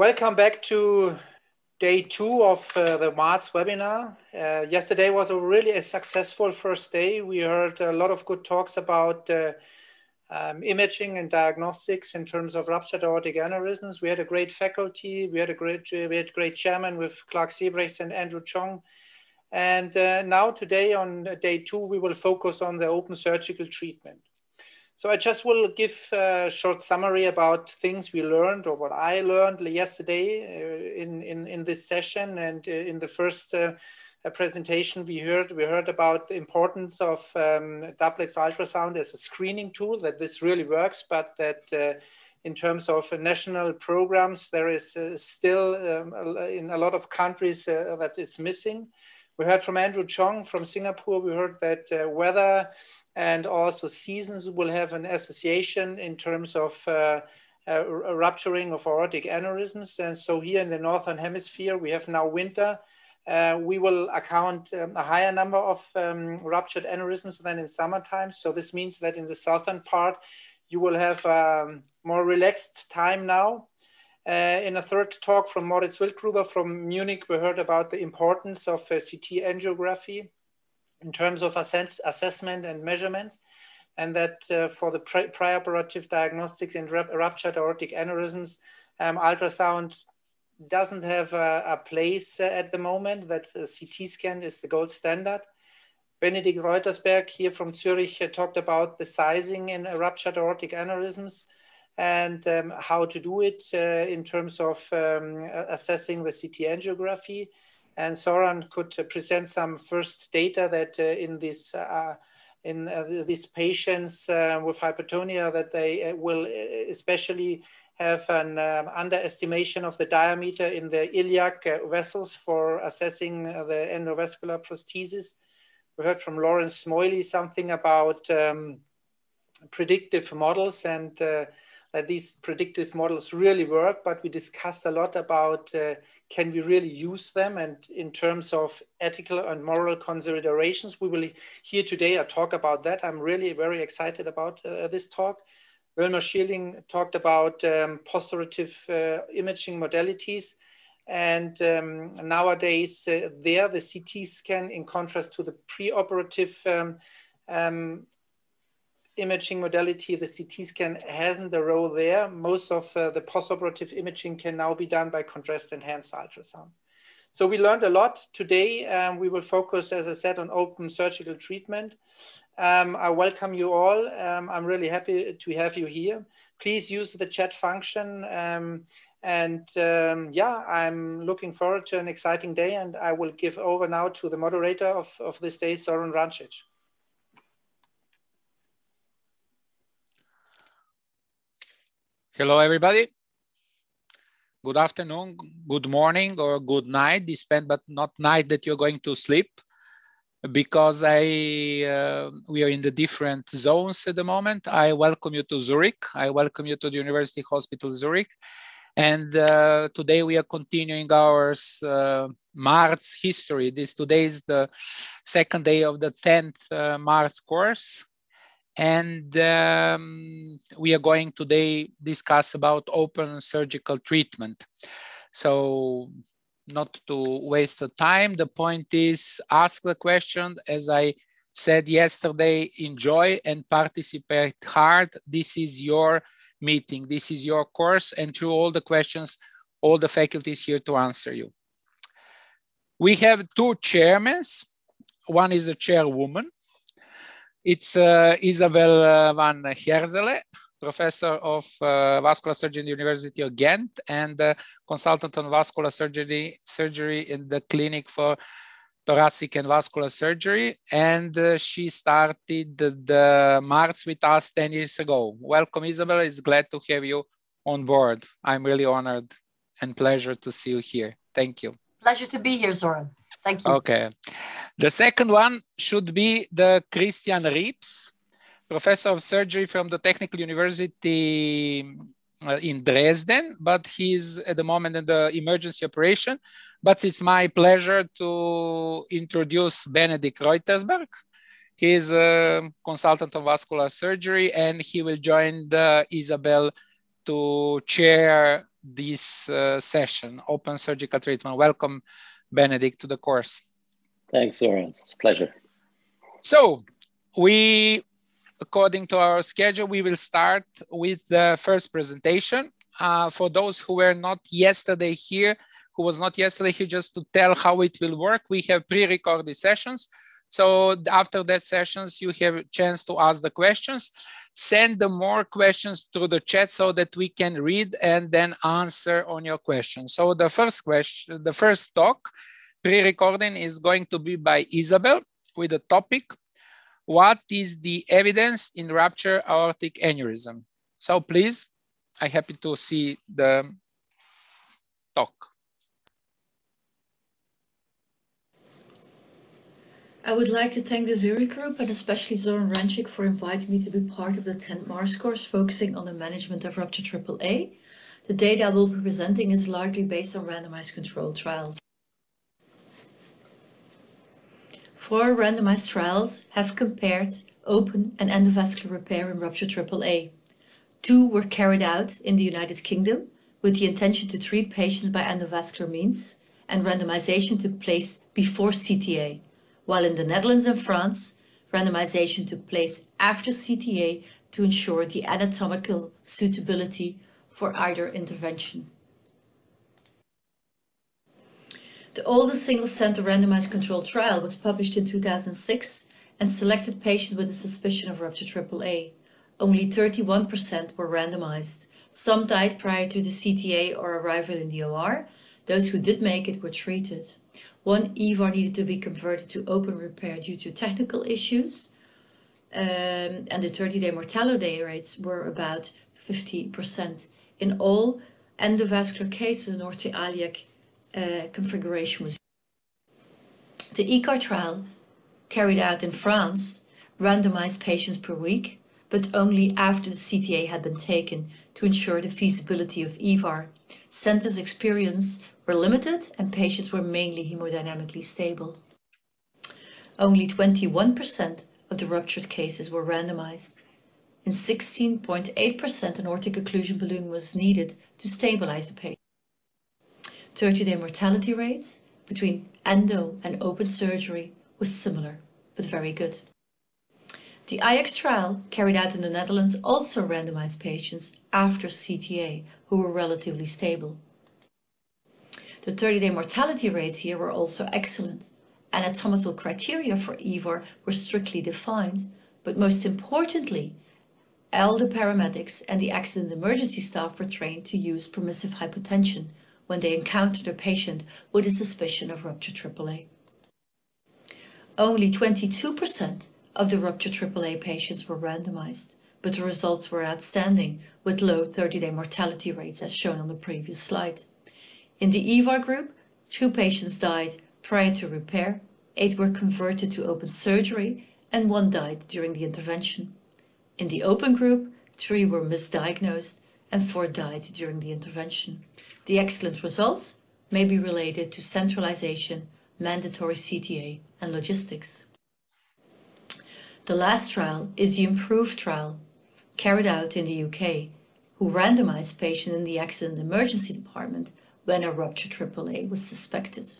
Welcome back to day two of uh, the MARZ webinar. Uh, yesterday was a really a successful first day. We heard a lot of good talks about uh, um, imaging and diagnostics in terms of ruptured aortic aneurysms. We had a great faculty. We had a great we had great chairman with Clark Zeebregts and Andrew Choong. And uh, now today on day two, we will focus on the open surgical treatment. So I just will give a short summary about things we learned or what I learned yesterday uh, in, in, in this session. And uh, in the first uh, presentation we heard, we heard about the importance of um, duplex ultrasound as a screening tool, that this really works, but that uh, in terms of national programs, there is uh, still um, in a lot of countries uh, that is missing. We heard from Andrew Choong from Singapore, we heard that weather and also seasons will have an association in terms of uh, uh, rupturing of aortic aneurysms. And so here in the Northern Hemisphere, we have now winter. Uh, we will account um, a higher number of um, ruptured aneurysms than in summertime. So this means that in the southern part, you will have um, more relaxed time now. Uh, in a third talk from Moritz Wildgruber from Munich, we heard about the importance of uh, CT angiography in terms of assess assessment and measurement, and that uh, for the preoperative diagnostics in ruptured aortic aneurysms, um, ultrasound doesn't have a, a place uh, at the moment, that CT scan is the gold standard. Benedikt Reutersberg here from Zurich uh, talked about the sizing in ruptured aortic aneurysms and um, how to do it uh, in terms of um, assessing the CT angiography. And Zoran could uh, present some first data that uh, in this uh, in these patients with hypertonia that they will especially have an um, underestimation of the diameter in the iliac vessels for assessing the endovascular prosthesis. We heard from Lawrence Smoily something about um, predictive models and that these predictive models really work, but we discussed a lot about uh, can we really use them and in terms of ethical and moral considerations. We will hear today a talk about that. I'm really very excited about uh, this talk. Wilmer Schilling talked about um, uh, imaging modalities. And um, nowadays, uh, there, the CT scan, in contrast to the preoperative um, um imaging modality, the CT scan hasn't a role there. Most of uh, the postoperative imaging can now be done by contrast enhanced ultrasound. So we learned a lot today. Um, we will focus, as I said, on open surgical treatment. Um, I welcome you all. Um, I'm really happy to have you here. Please use the chat function. Um, and um, yeah, I'm looking forward to an exciting day. And I will give over now to the moderator of, of this day, Zoran Rancic. Hello, everybody. Good afternoon, good morning, or good night, depend, but not night that you're going to sleep, because I uh, we are in the different zones at the moment. I welcome you to Zurich. I welcome you to the University Hospital Zurich. And uh, today we are continuing our uh, MARZ history. This today is the second day of the 10th uh, MARZ course. And um, we are going today discuss about open surgical treatment. So not to waste the time, the point is ask the question as I said yesterday, enjoy and participate hard. This is your meeting, this is your course and through all the questions, all the faculty is here to answer you. We have two chairmen. One is a chairwoman it's uh, Isabel uh, Van Herzeele, professor of uh, vascular surgery in the University of Ghent and consultant on vascular surgery, surgery in the clinic for thoracic and vascular surgery. And uh, she started the, the with us 10 years ago. Welcome, Isabel. It's glad to have you on board. I'm really honored and pleasure to see you here. Thank you. Pleasure to be here, Zoran. Thank you. Okay. The second one should be the Christian Reeps, professor of surgery from the Technical University uh, in Dresden, but he's at the moment in the emergency operation. But it's my pleasure to introduce Benedikt Reutersberg. He's a consultant of vascular surgery and he will join the Isabel to chair this uh, session, Open Surgical Treatment. Welcome, Benedikt, to the course. Thanks, Zoran. It's a pleasure. So we, according to our schedule, we will start with the first presentation. Uh, for those who were not yesterday here, who was not yesterday here, just to tell how it will work, we have pre-recorded sessions. So after that sessions, you have a chance to ask the questions. Send the more questions through the chat so that we can read and then answer on your questions. So the first question, the first talk, pre-recording is going to be by Isabel with the topic, what is the evidence in rupture aortic aneurysm? So please, I'm happy to see the talk. I would like to thank the Zurich Group and especially Zoran Rancic for inviting me to be part of the 10th MARZ course focusing on the management of rupture AAA. The data I will be presenting is largely based on randomized controlled trials. Four randomized trials have compared open and endovascular repair in rupture AAA. Two were carried out in the United Kingdom with the intention to treat patients by endovascular means, and randomization took place before CTA while in the Netherlands and France, randomization took place after CTA to ensure the anatomical suitability for either intervention. The oldest single-center randomized controlled trial was published in 2006 and selected patients with a suspicion of rupture AAA. Only 31% were randomized. Some died prior to the CTA or arrival in the OR. Those who did make it were treated. One EVAR needed to be converted to open repair due to technical issues. Um, and the 30-day mortality rates were about 50%. In all endovascular cases, an aortoiliac uh, configuration was The ECAR trial, carried out in France, randomized patients per week, but only after the CTA had been taken to ensure the feasibility of EVAR. Centers experience were limited and patients were mainly hemodynamically stable. Only 21% of the ruptured cases were randomized. In 16.8%, an aortic occlusion balloon was needed to stabilize the patient. 30-day mortality rates between endo and open surgery was similar, but very good. The Ajax trial, carried out in the Netherlands, also randomized patients after CTA who were relatively stable. The 30-day mortality rates here were also excellent. Anatomical criteria for EVAR were strictly defined, but most importantly, the paramedics and the accident emergency staff were trained to use permissive hypotension when they encountered a patient with a suspicion of rupture AAA. Only 22% of the rupture AAA patients were randomized, but the results were outstanding with low 30-day mortality rates as shown on the previous slide. In the EVAR group, two patients died prior to repair, eight were converted to open surgery, and one died during the intervention. In the open group, three were misdiagnosed and four died during the intervention. The excellent results may be related to centralization, mandatory CTA, and logistics. The last trial is the IMPROVE trial, carried out in the UK, who randomized patients in the accident emergency department when a rupture AAA was suspected.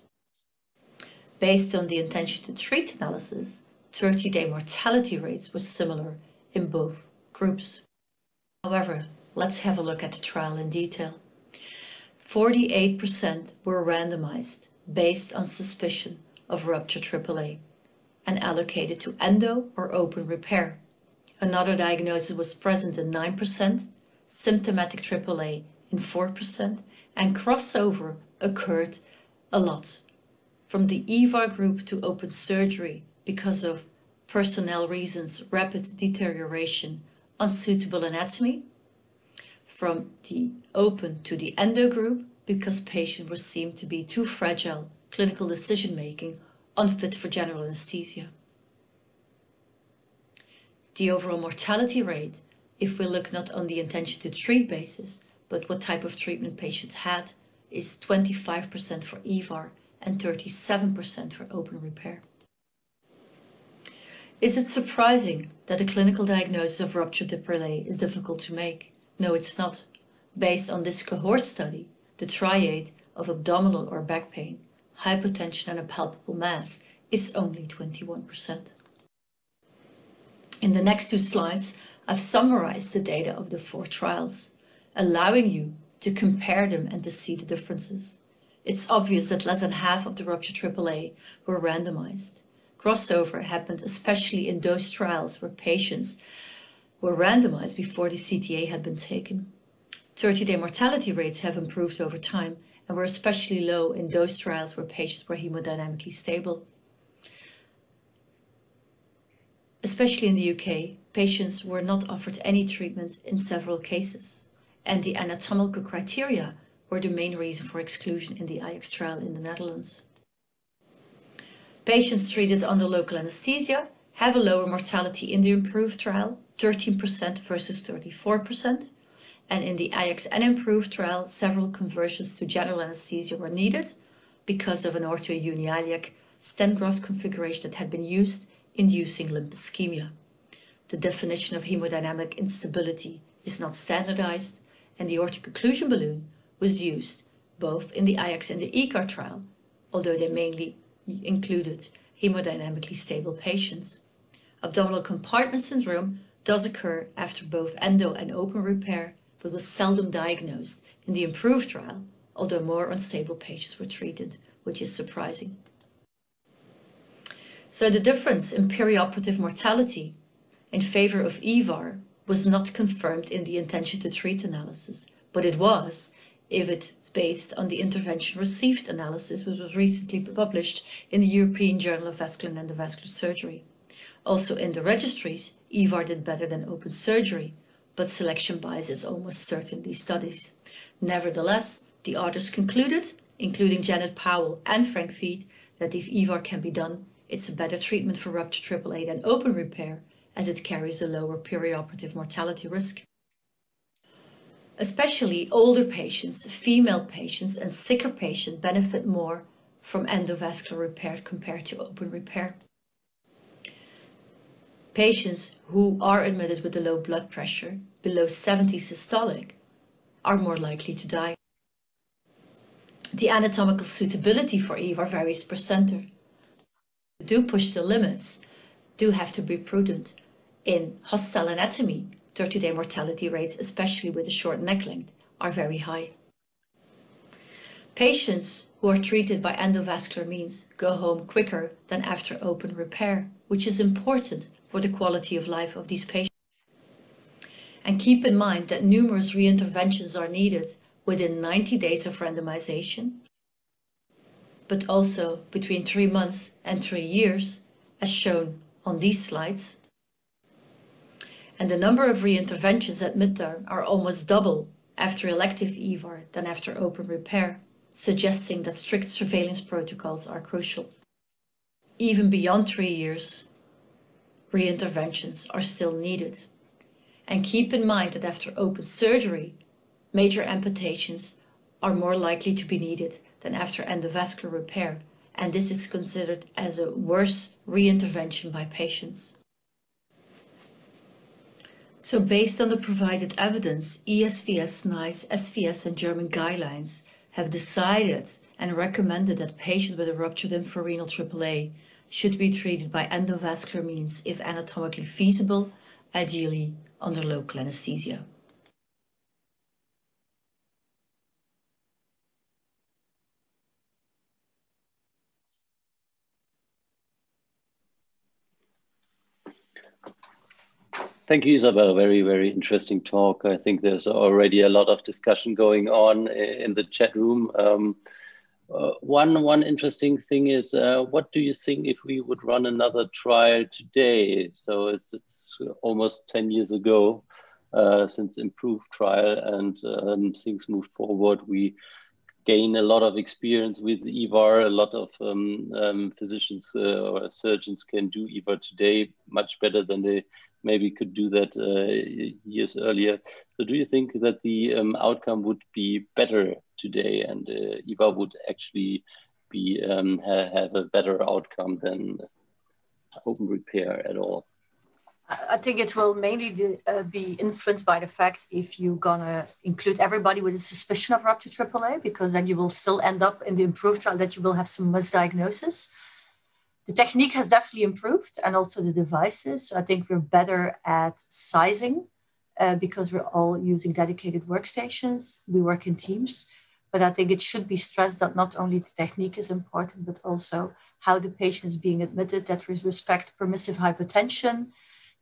Based on the intention to treat analysis, 30-day mortality rates were similar in both groups. However, let's have a look at the trial in detail. 48% were randomized based on suspicion of rupture AAA and allocated to endo or open repair. Another diagnosis was present in 9%, symptomatic AAA in 4%, and crossover occurred a lot. From the EVAR group to open surgery because of personnel reasons, rapid deterioration, unsuitable anatomy. From the open to the endo group because patient was seen to be too fragile, clinical decision making, unfit for general anesthesia. The overall mortality rate, if we look not on the intention to treat basis, but what type of treatment patients had is 25% for EVAR and 37% for open repair. Is it surprising that a clinical diagnosis of rupture AAA is difficult to make? No, it's not. Based on this cohort study, the triad of abdominal or back pain, hypotension and a palpable mass is only 21%. In the next two slides, I've summarized the data of the four trials, allowing you to compare them and to see the differences. It's obvious that less than half of the rupture AAA were randomized. Crossover happened especially in those trials where patients were randomized before the CTA had been taken. 30-day mortality rates have improved over time and were especially low in those trials where patients were hemodynamically stable. Especially in the UK, patients were not offered any treatment in several cases, and the anatomical criteria were the main reason for exclusion in the Ajax trial in the Netherlands. Patients treated under local anesthesia have a lower mortality in the improved trial, 13% versus 34%, and in the Ajax and improved trial, several conversions to general anesthesia were needed because of an aorto-uni-iliac stent graft configuration that had been used inducing limb ischemia. The definition of hemodynamic instability is not standardized, and the aortic occlusion balloon was used both in the Ajax and the ECAR trial, although they mainly included hemodynamically stable patients. Abdominal compartment syndrome does occur after both endo and open repair, but was seldom diagnosed in the improved trial, although more unstable patients were treated, which is surprising. So the difference in perioperative mortality in favor of EVAR was not confirmed in the intention to treat analysis, but it was if it's based on the intervention received analysis, which was recently published in the European Journal of Vascular and Endovascular Surgery. Also in the registries, EVAR did better than open surgery, but selection bias is almost certain in these studies. Nevertheless, the authors concluded, including Janet Powell and Frank Veith, that if EVAR can be done, it's a better treatment for rupture AAA than open repair as it carries a lower perioperative mortality risk. Especially older patients, female patients and sicker patients benefit more from endovascular repair compared to open repair. Patients who are admitted with a low blood pressure, below 70 systolic, are more likely to die. The anatomical suitability for EVAR varies per center do push the limits do have to be prudent. In hostile anatomy, 30-day mortality rates, especially with a short neck length, are very high. Patients who are treated by endovascular means go home quicker than after open repair, which is important for the quality of life of these patients. And keep in mind that numerous reinterventions are needed within 90 days of randomization but also between three months and three years, as shown on these slides. And the number of reinterventions at midterm are almost double after elective EVAR than after open repair, suggesting that strict surveillance protocols are crucial. Even beyond three years, reinterventions are still needed. And keep in mind that after open surgery, major amputations are more likely to be needed than after endovascular repair, and this is considered as a worse reintervention by patients. So based on the provided evidence, ESVS, NICE, SVS and German guidelines have decided and recommended that patients with a ruptured infrarenal AAA should be treated by endovascular means if anatomically feasible, ideally under local anesthesia. Thank you, Isabel. Very, very interesting talk. I think there's already a lot of discussion going on in the chat room. Um, uh, one one interesting thing is, uh, what do you think if we would run another trial today? So it's it's almost ten years ago uh, since improved trial, and um, things moved forward. We gain a lot of experience with EVAR. A lot of um, um, physicians uh, or surgeons can do EVAR today much better than they maybe could do that uh, years earlier. So do you think that the um, outcome would be better today and uh, EVAR would actually be um, ha have a better outcome than open repair at all? I think it will mainly uh, be influenced by the fact if you're gonna include everybody with a suspicion of rupture AAA, because then you will still end up in the improved trial that you will have some misdiagnosis. The technique has definitely improved and also the devices. So I think we're better at sizing uh, because we're all using dedicated workstations. We work in teams. But I think it should be stressed that not only the technique is important, but also how the patient is being admitted, that we respect permissive hypotension,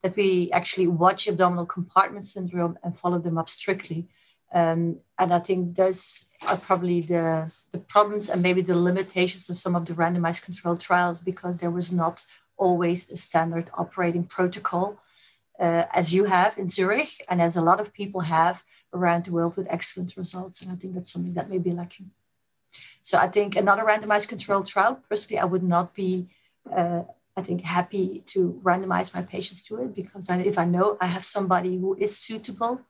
that we actually watch abdominal compartment syndrome and follow them up strictly. Um, and I think those are probably the, the problems and maybe the limitations of some of the randomized controlled trials because there was not always a standard operating protocol uh, as you have in Zurich and as a lot of people have around the world with excellent results. And I think that's something that may be lacking. So I think another randomized controlled trial, personally, I would not be uh, I think, happy to randomize my patients to it because I, if I know I have somebody who is suitable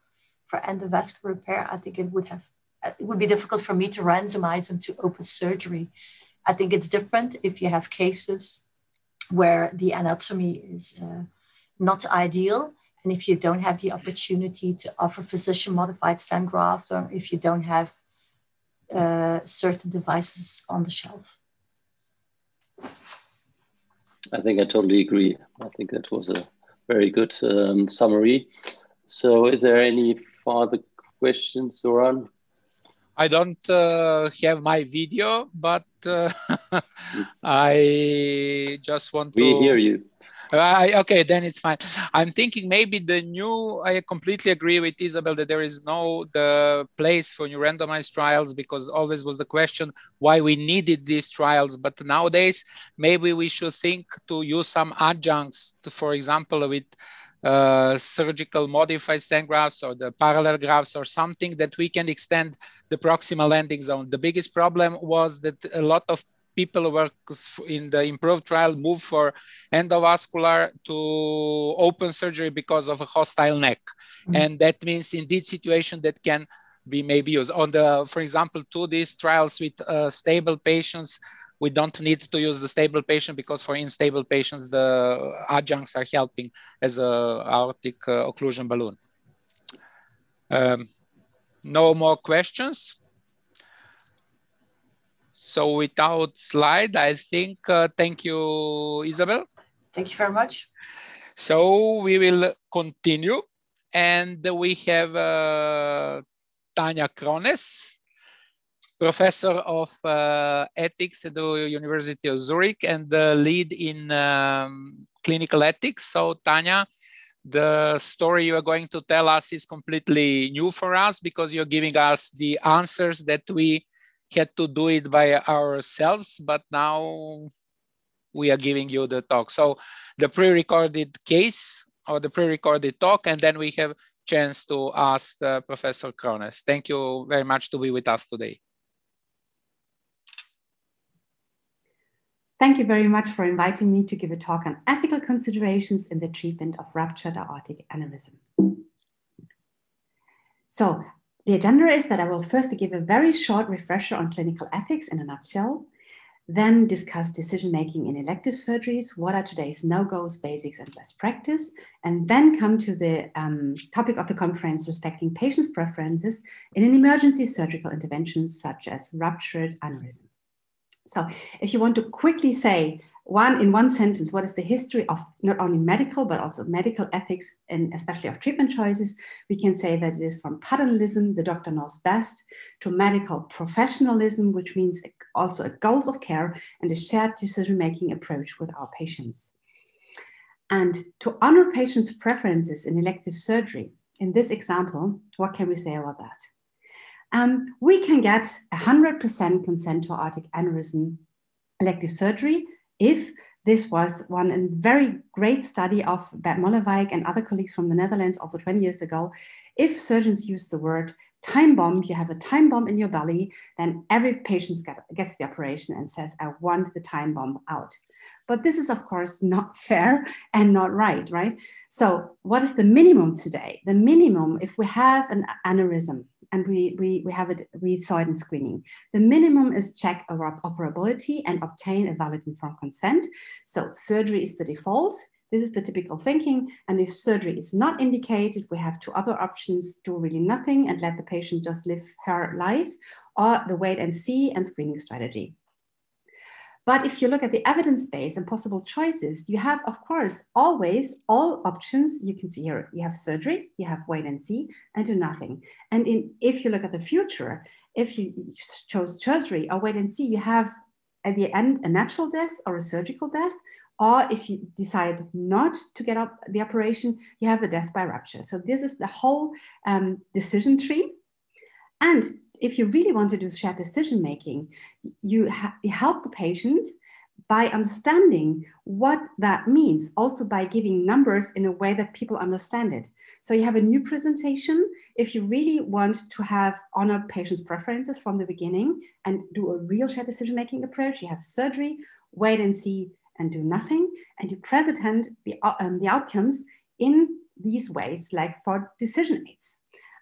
for endovascular repair, I think it would have it would be difficult for me to randomize them to open surgery. I think it's different if you have cases where the anatomy is uh, not ideal and if you don't have the opportunity to offer physician modified stent graft or if you don't have uh, certain devices on the shelf. I think I totally agree. I think that was a very good um, summary. So, is there any further questions, Zoran? I don't uh, have my video, but uh, I just want to. We hear you. I, okay, then it's fine. I'm thinking maybe the new. I completely agree with Isabel that there is no the place for new randomized trials because always was the question why we needed these trials. But nowadays, maybe we should think to use some adjuncts, to, for example, with uh, surgical modified stent grafts or the parallel grafts or something that we can extend the proximal landing zone. The biggest problem was that a lot of people work in the improved trial move for endovascular to open surgery because of a hostile neck. Mm-hmm. And that means indeed situation that can be maybe used on the, for example, to these trials with uh, stable patients, we don't need to use the stable patient because for unstable patients, the adjuncts are helping as a aortic uh, occlusion balloon. Um, no more questions. So without slide, I think, uh, thank you, Isabel. Thank you very much. So we will continue and we have uh, Tanya Krones, professor of uh, ethics at the University of Zurich and the lead in um, clinical ethics. So Tanya, the story you are going to tell us is completely new for us because you're giving us the answers that we had to do it by ourselves, but now we are giving you the talk. So the pre-recorded case or the pre-recorded talk, and then we have chance to ask uh, Professor Krones. Thank you very much to be with us today. Thank you very much for inviting me to give a talk on ethical considerations in the treatment of ruptured aortic aneurysm. So the agenda is that I will first give a very short refresher on clinical ethics in a nutshell, then discuss decision making in elective surgeries, what are today's no goes, basics, and best practice, and then come to the um, topic of the conference respecting patients' preferences in an emergency surgical intervention such as ruptured aneurysm. So, if you want to quickly say one in one sentence what is the history of not only medical but also medical ethics and especially of treatment choices we can say that it is from paternalism the doctor knows best to medical professionalism which means also a goals of care and a shared decision making approach with our patients. And to honor patients preferences in elective surgery in this example what can we say about that um, we can get 100% consent to aortic aneurysm elective surgery if this was one and very great study of Bert Mollewijk and other colleagues from the Netherlands, also 20 years ago. If surgeons use the word time bomb, you have a time bomb in your belly, then every patient gets the operation and says, I want the time bomb out. But this is, of course, not fair and not right, right? So, what is the minimum today? The minimum, if we have an aneurysm and we, we, we have it, we saw it in screening, the minimum is check operability and obtain a valid informed consent. So, surgery is the default. This is the typical thinking. And if surgery is not indicated, we have two other options, do really nothing and let the patient just live her life, or the wait and see and screening strategy. But if you look at the evidence base and possible choices, you have, of course, always all options. You can see here, you have surgery, you have wait and see, and do nothing. And in, if you look at the future, if you chose surgery or wait and see, you have at the end a natural death or a surgical death, or if you decide not to get up the operation, you have a death by rupture. So this is the whole um, decision tree. And if you really want to do shared decision making, you, you help the patient by understanding what that means, also by giving numbers in a way that people understand it. So you have a new presentation. If you really want to have honor patients' preferences from the beginning and do a real shared decision-making approach, you have surgery, wait and see, and do nothing, and you present the, um, the outcomes in these ways, like for decision aids.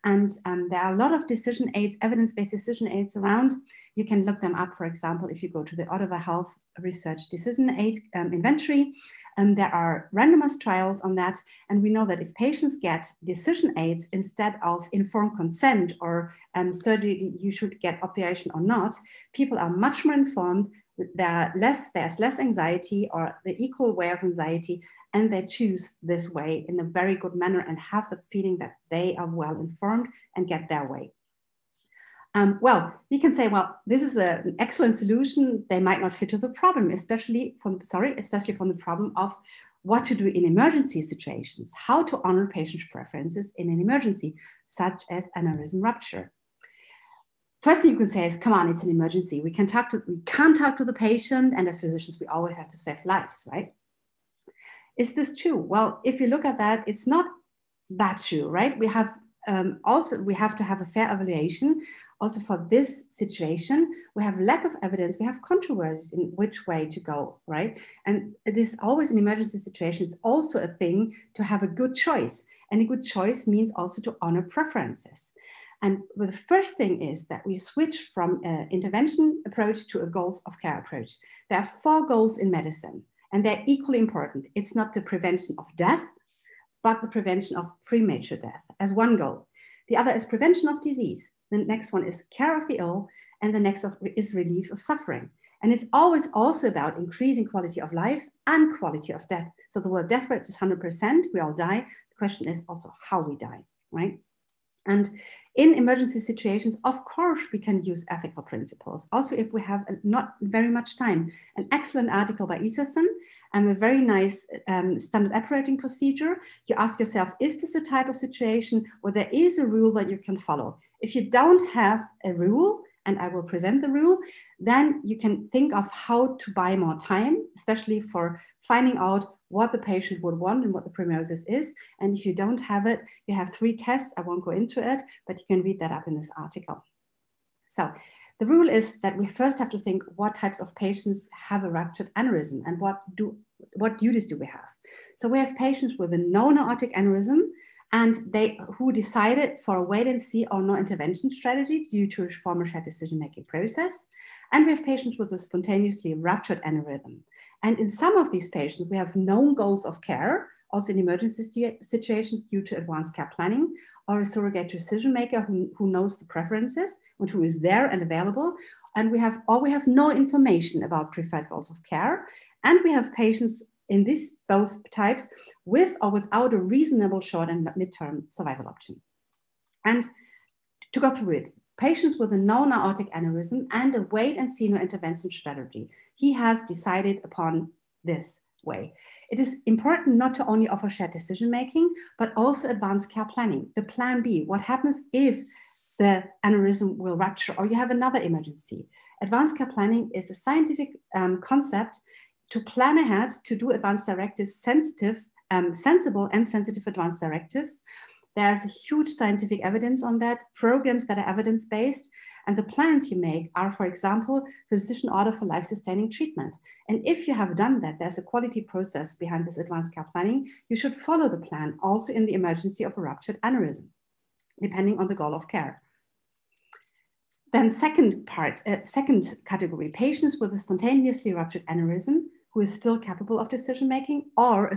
And um, there are a lot of decision aids, evidence-based decision aids around. You can look them up, for example, if you go to the Ottawa Health Research Decision Aid um, Inventory. Um, there are randomized trials on that. And we know that if patients get decision aids instead of informed consent or um, surgery, you should get operation or not, people are much more informed, there less, there's less anxiety or the equal way of anxiety, and they choose this way in a very good manner and have the feeling that they are well informed and get their way. Um, well, we can say, well, this is a, an excellent solution. They might not fit to the problem, especially from, sorry, especially from the problem of what to do in emergency situations, how to honor patient preferences in an emergency, such as aneurysm rupture first thing you can say is, come on, it's an emergency. We can talk to, we can't talk to the patient. And as physicians, we always have to save lives, right? Is this true? Well, if you look at that, it's not that true, right? We have um, also, we have to have a fair evaluation. Also for this situation, we have lack of evidence, we have controversies in which way to go, right? And it is always in emergency situations also a thing to have a good choice. And a good choice means also to honor preferences. And the first thing is that we switch from an intervention approach to a goals of care approach. There are four goals in medicine, and they're equally important. It's not the prevention of death, but the prevention of premature death as one goal. The other is prevention of disease. The next one is care of the ill, and the next is relief of suffering. And it's always also about increasing quality of life and quality of death. So the word death rate is 100%, we all die. The question is also how we die, right? And in emergency situations, of course, we can use ethical principles. Also, if we have not very much time, an excellent article by Isaacson and a very nice um, standard operating procedure. You ask yourself, is this a type of situation where there is a rule that you can follow? If you don't have a rule, and I will present the rule, then you can think of how to buy more time, especially for finding out what the patient would want and what the prognosis is. And if you don't have it, you have three tests. I won't go into it, but you can read that up in this article. So the rule is that we first have to think what types of patients have a ruptured aneurysm and what do what duties do we have. So we have patients with a known aortic aneurysm and they who decided for a wait and see or no intervention strategy due to a former shared decision-making process. And we have patients with a spontaneously ruptured aneurysm. And in some of these patients, we have known goals of care, also in emergency situations due to advanced care planning, or a surrogate decision maker who, who knows the preferences and who is there and available. And we have, or we have no information about preferred goals of care. And we have patients in these both types with or without a reasonable short and midterm survival option. And to go through it, patients with a known aortic aneurysm and a wait and see no intervention strategy. He has decided upon this way. It is important not to only offer shared decision making, but also advanced care planning. The plan B, what happens if the aneurysm will rupture or you have another emergency. Advanced care planning is a scientific um, concept to plan ahead to do advanced directives sensitive, um, sensible and sensitive advanced directives. There's huge scientific evidence on that, programs that are evidence-based, and the plans you make are, for example, physician order for life-sustaining treatment. And if you have done that, there's a quality process behind this advanced care planning. You should follow the plan also in the emergency of a ruptured aneurysm, depending on the goal of care. Then second part, uh, second category, patients with a spontaneously ruptured aneurysm who is still capable of decision making or a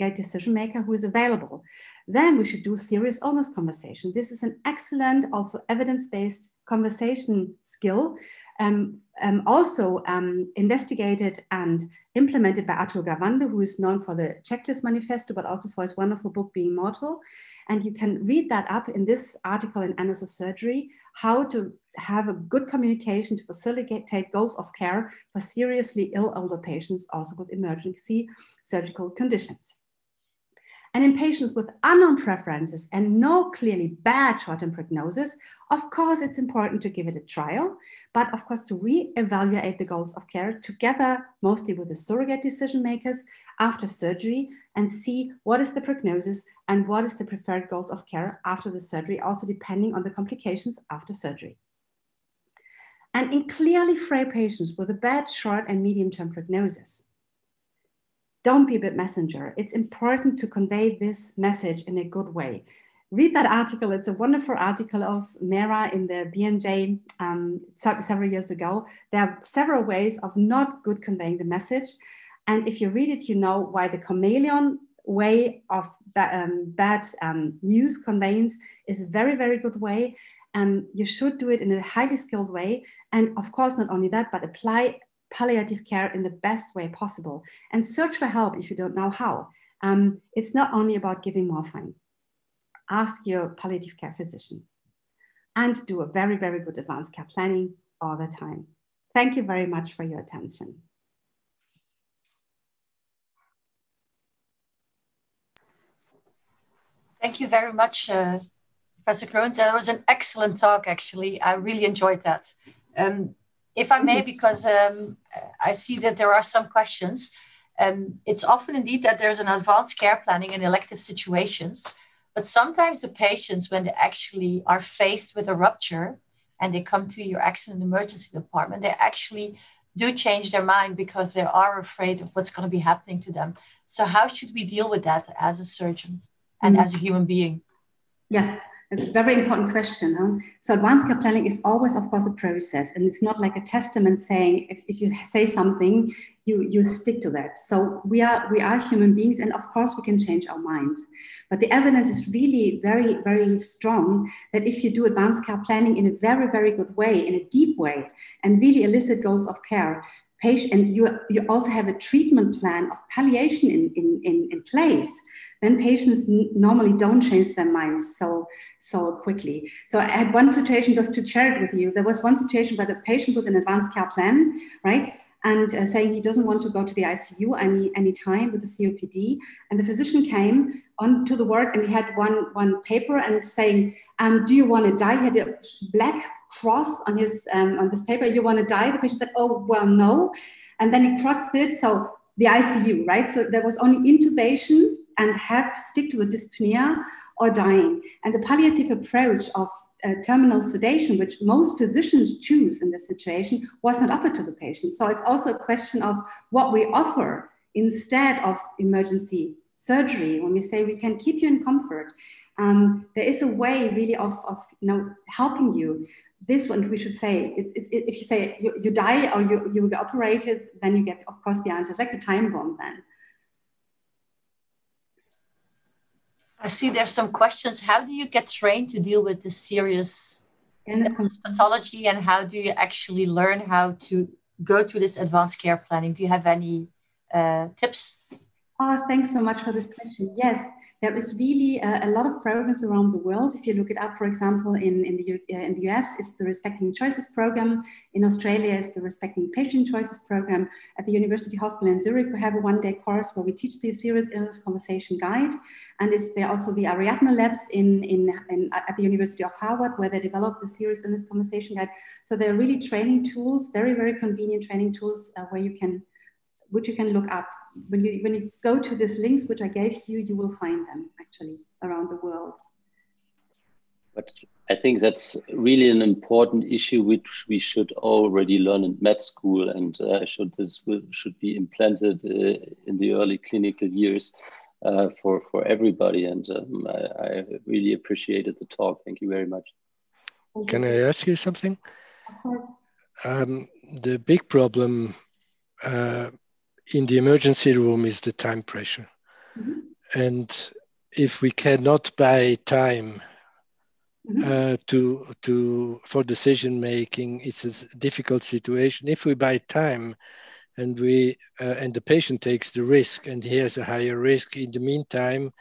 surrogate decision maker who is available. Then we should do serious illness conversation. This is an excellent, also evidence-based conversation skill, um, um, also um, investigated and implemented by Atul Gawande, who is known for the Checklist Manifesto, but also for his wonderful book, Being Mortal. And you can read that up in this article in Annals of Surgery, how to have a good communication to facilitate goals of care for seriously ill older patients, also with emergency surgical conditions. And in patients with unknown preferences and no clearly bad short-term prognosis, of course, it's important to give it a trial, but of course, to re-evaluate the goals of care together, mostly with the surrogate decision makers after surgery and see what is the prognosis and what is the preferred goals of care after the surgery, also depending on the complications after surgery. And in clearly frail patients with a bad short and medium-term prognosis, don't be a bit messenger. It's important to convey this message in a good way. Read that article. It's a wonderful article of Mera in the BMJ um, several years ago. There are several ways of not good conveying the message. And if you read it, you know why the chameleon way of ba um, bad um, news conveyance is a very, very good way. And you should do it in a highly skilled way. And of course, not only that, but apply palliative care in the best way possible and search for help if you don't know how. Um, it's not only about giving morphine. Ask your palliative care physician and do a very, very good advanced care planning all the time. Thank you very much for your attention. Thank you very much, uh, Professor Krones. That was an excellent talk, actually. I really enjoyed that. Um, if I may, because um, I see that there are some questions. Um, it's often indeed that there's an advanced care planning in elective situations, but sometimes the patients, when they actually are faced with a rupture and they come to your accident emergency department, they actually do change their mind because they are afraid of what's going to be happening to them. So, how should we deal with that as a surgeon and mm-hmm. as a human being? Yes, it's a very important question. Huh? So advanced care planning is always, of course, a process, and it's not like a testament saying if, if you say something, you you stick to that. So we are we are human beings, and of course we can change our minds. But the evidence is really very very strong that if you do advanced care planning in a very very good way, in a deep way, and really elicit goals of care, patient, and you, you also have a treatment plan of palliation in, in, in, in place, then patients normally don't change their minds so, so quickly. So I had one situation just to share it with you. There was one situation where the patient with an advanced care plan, right? and uh, saying he doesn't want to go to the ICU any any time with the COPD. And the physician came onto the ward and he had one one paper and saying, um, "Do you want to die?" He had a black cross on his um, on this paper. You want to die? The patient said, "Oh well, no," and then he crossed it. So the ICU, right? So there was only intubation and have stick to the dyspnea or dying. And the palliative approach of uh, terminal sedation, which most physicians choose in this situation, was not offered to the patient. So it's also a question of what we offer instead of emergency surgery. When we say we can keep you in comfort, um, there is a way really of, of you know helping you. This one we should say it's, it's, if you say you, you die or you, you will be operated, then you get of course the answer. It's like the time bomb then. I see there's some questions. How do you get trained to deal with the serious pathology and how do you actually learn how to go to this advanced care planning? Do you have any uh, tips? Oh, thanks so much for this question. Yes, there is really a, a, lot of programs around the world. If you look it up, for example, in, in, the, uh, in the US, it's the Respecting Choices program. In Australia, it's the Respecting Patient Choices program. At the University Hospital in Zurich, we have a one-day course where we teach the Serious Illness Conversation Guide. And it's there also the Ariadne Labs in, in, in, at the University of Harvard, where they develop the Serious Illness Conversation Guide. So they're really training tools, very, very convenient training tools uh, where you can, which you can look up when you when you go to these links which I gave you, you will find them actually around the world. But I think that's really an important issue which we should already learn in med school, and uh, should this will, should be implanted uh, in the early clinical years uh, for for everybody. And um, I, I, really appreciated the talk. Thank you very much. Can I ask you something? Of course. Um, the big problem uh, in the emergency room is the time pressure. Mm-hmm. And if we cannot buy time mm-hmm. uh, to to for decision making, it's a difficult situation. If we buy time, and we uh, and the patient takes the risk, and he has a higher risk in the meantime,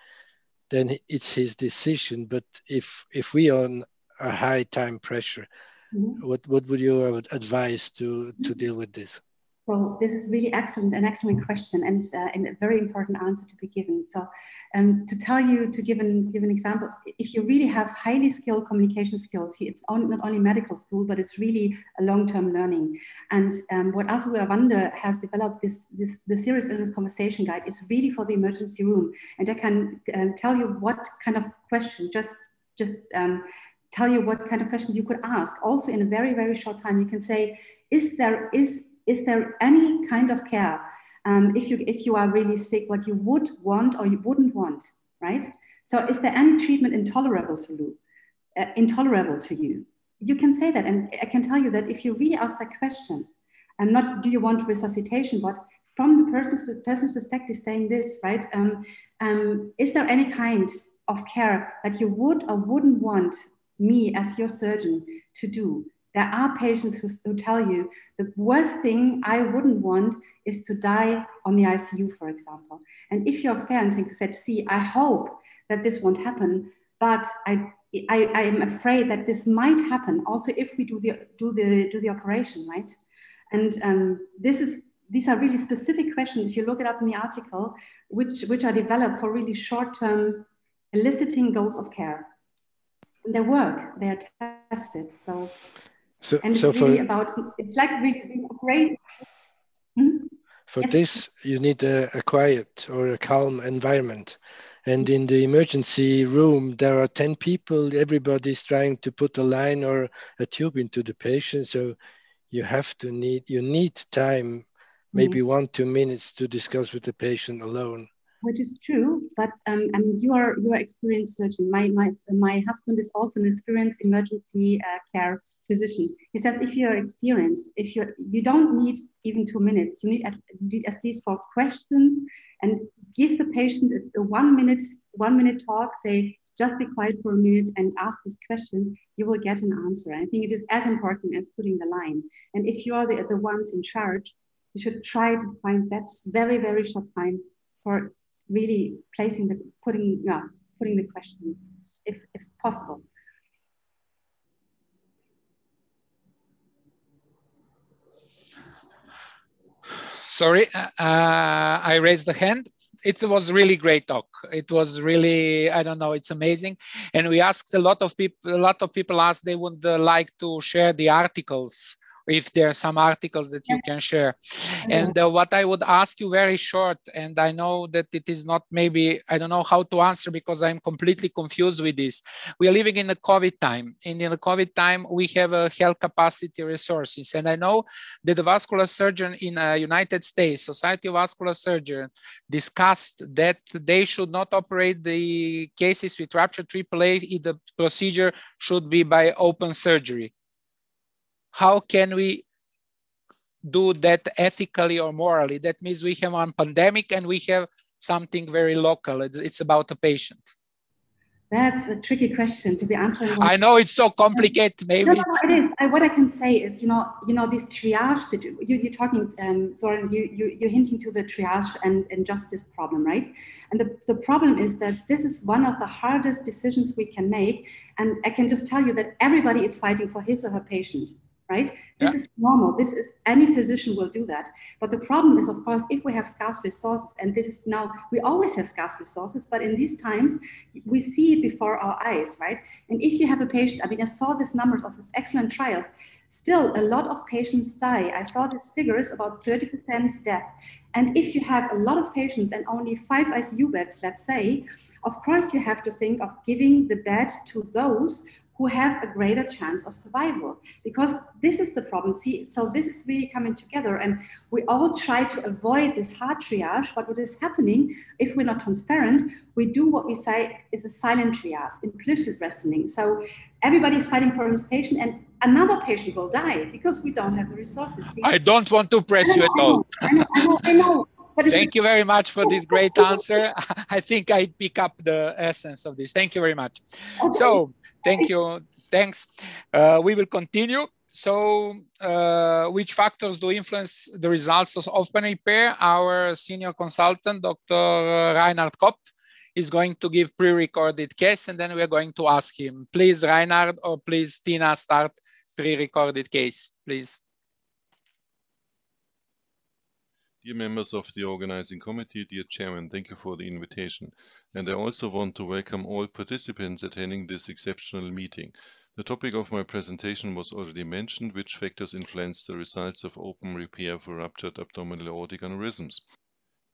then it's his decision. But if if we on a high time pressure, mm-hmm. what what would you advise to to deal with this? So this is really excellent, an excellent question, and, uh, and a very important answer to be given. So, um, to tell you, to give an give an example, if you really have highly skilled communication skills, it's on, not only medical school, but it's really a long-term learning. And um, what Atul Gawande has developed this this the serious illness conversation guide is really for the emergency room, and I can um, tell you what kind of question just just um, tell you what kind of questions you could ask. Also, in a very very short time, you can say, is there is is there any kind of care um, if you if you are really sick what you would want or you wouldn't want right? So is there any treatment intolerable to you uh, intolerable to you? You can say that and i can tell you that if you really ask that question and not do you want resuscitation but from the person's person's perspective saying this right um, um, is there any kind of care that you would or wouldn't want me as your surgeon to do there are patients who, who tell you the worst thing I wouldn't want is to die on the ICU, for example. And if you're fair and you said, see, I hope that this won't happen, but I, I, I am afraid that this might happen also if we do the, do the, do the operation, right? And um, this is these are really specific questions. If you look it up in the article, which which are developed for really short-term eliciting goals of care. And they work. They are tested. So so, and it's so really for, about, it's like really great. Hmm? For yes. this, you need a, a quiet or a calm environment. And in the emergency room, there are 10 people, everybody's trying to put a line or a tube into the patient. So you have to need, you need time, maybe mm -hmm. one, two minutes to discuss with the patient alone which is true. But um, I mean, you are you are experienced surgeon. My my my husband is also an experienced emergency uh, care physician. He says if you are experienced, if you you don't need even two minutes. You need at, you need at least four questions and give the patient a, a one minute one minute talk. Say just be quiet for a minute and ask these questions, you will get an answer. I think it is as important as putting the line. And if you are the, the ones in charge, you should try to find that very, very short time for really placing the putting yeah putting the questions if if possible. Sorry, uh, I raised the hand. It was really great talk. It was really, I don't know, it's amazing. And we asked a lot of people, a lot of people asked they would uh, like to share the articles if there are some articles that you can share. And uh, what I would ask you very short, and I know that it is not maybe, I don't know how to answer because I'm completely confused with this. We are living in a COVID time. And in the COVID time, we have a health capacity resources. And I know that the vascular surgeon in the uh, United States, Society of Vascular Surgeon, discussed that they should not operate the cases with rupture AAA. The procedure should be by open surgery how can we do that ethically or morally? That means we have one pandemic and we have something very local. It's, it's about a patient. That's a tricky question to be answered. I know it's so complicated. Maybe no, no, no, it is. I, what I can say is, you know, you know, this triage that you, you're talking, um, Zoran, you, you, you're hinting to the triage and injustice problem, right? And the, the problem is that this is one of the hardest decisions we can make. And I can just tell you that everybody is fighting for his or her patient right? This yeah. is normal. This is any physician will do that. But the problem is, of course, if we have scarce resources, and this is now we always have scarce resources, but in these times we see it before our eyes, right? And if you have a patient, I mean, I saw these numbers of these excellent trials. Still, a lot of patients die. I saw these figures about 30% death. And if you have a lot of patients and only five ICU beds, let's say, of course you have to think of giving the bed to those who have a greater chance of survival because this is the problem see so this is really coming together and we all try to avoid this hard triage but what is happening if we're not transparent we do what we say is a silent triage implicit reasoning so everybody is fighting for his patient and another patient will die because we don't have the resources see? i don't want to press you at all I know, I know, I know, Thank you very much for this great answer. I think I pick up the essence of this. Thank you very much. Okay. So thank you. Thanks. Uh, we will continue. So uh, which factors do influence the results of open repair? Our senior consultant, Dr. Reinhard Kopp, is going to give pre-recorded case and then we're going to ask him. Please, Reinhard, or please, Tina, start pre-recorded case, please. Dear members of the organizing committee, dear chairman, thank you for the invitation. And I also want to welcome all participants attending this exceptional meeting. The topic of my presentation was already mentioned, which factors influence the results of open repair for ruptured abdominal aortic aneurysms.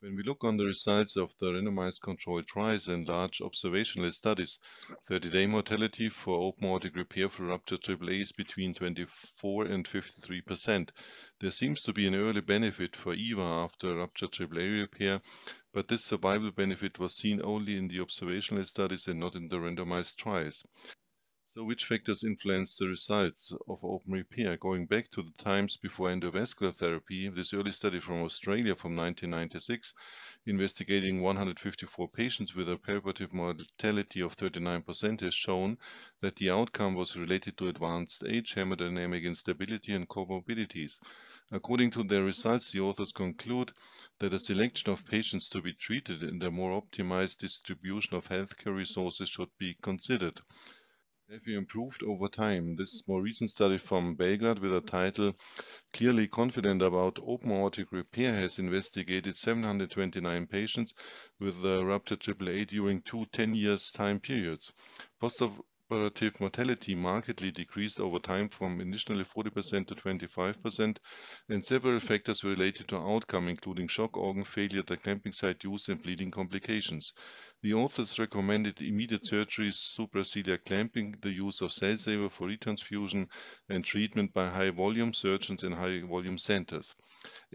When we look on the results of the randomized controlled trials and large observational studies, 30-day mortality for open aortic repair for ruptured AAA is between 24 and 53 percent. There seems to be an early benefit for EVAR after ruptured AAA repair, but this survival benefit was seen only in the observational studies and not in the randomized trials. So which factors influence the results of open repair? Going back to the times before endovascular therapy, this early study from Australia from 1996, investigating 154 patients with a perioperative mortality of 39% has shown that the outcome was related to advanced age, hemodynamic instability and comorbidities. According to their results, the authors conclude that a selection of patients to be treated and a more optimized distribution of healthcare resources should be considered have you improved over time. This more recent study from Belgrade with a title Clearly Confident About Open Aortic Repair has investigated 729 patients with the ruptured AAA during two 10 years time periods. Post Operative mortality markedly decreased over time from initially 40% to 25%, and several factors related to outcome, including shock organ failure, the clamping site use, and bleeding complications. The authors recommended immediate surgery, supraceliac clamping, the use of cell saver for retransfusion, and treatment by high volume surgeons in high volume centers.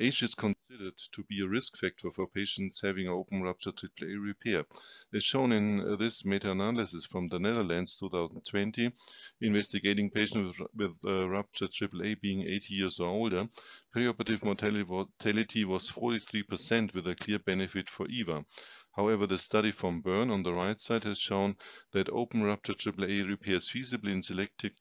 Age is considered to be a risk factor for patients having open rupture AAA repair. As shown in this meta-analysis from the Netherlands 2020, investigating patients with, with uh, ruptured AAA being 80 years or older, perioperative mortality was 43% with a clear benefit for EVAR. However, the study from Bern on the right side has shown that open rupture AAA repairs feasibly in selected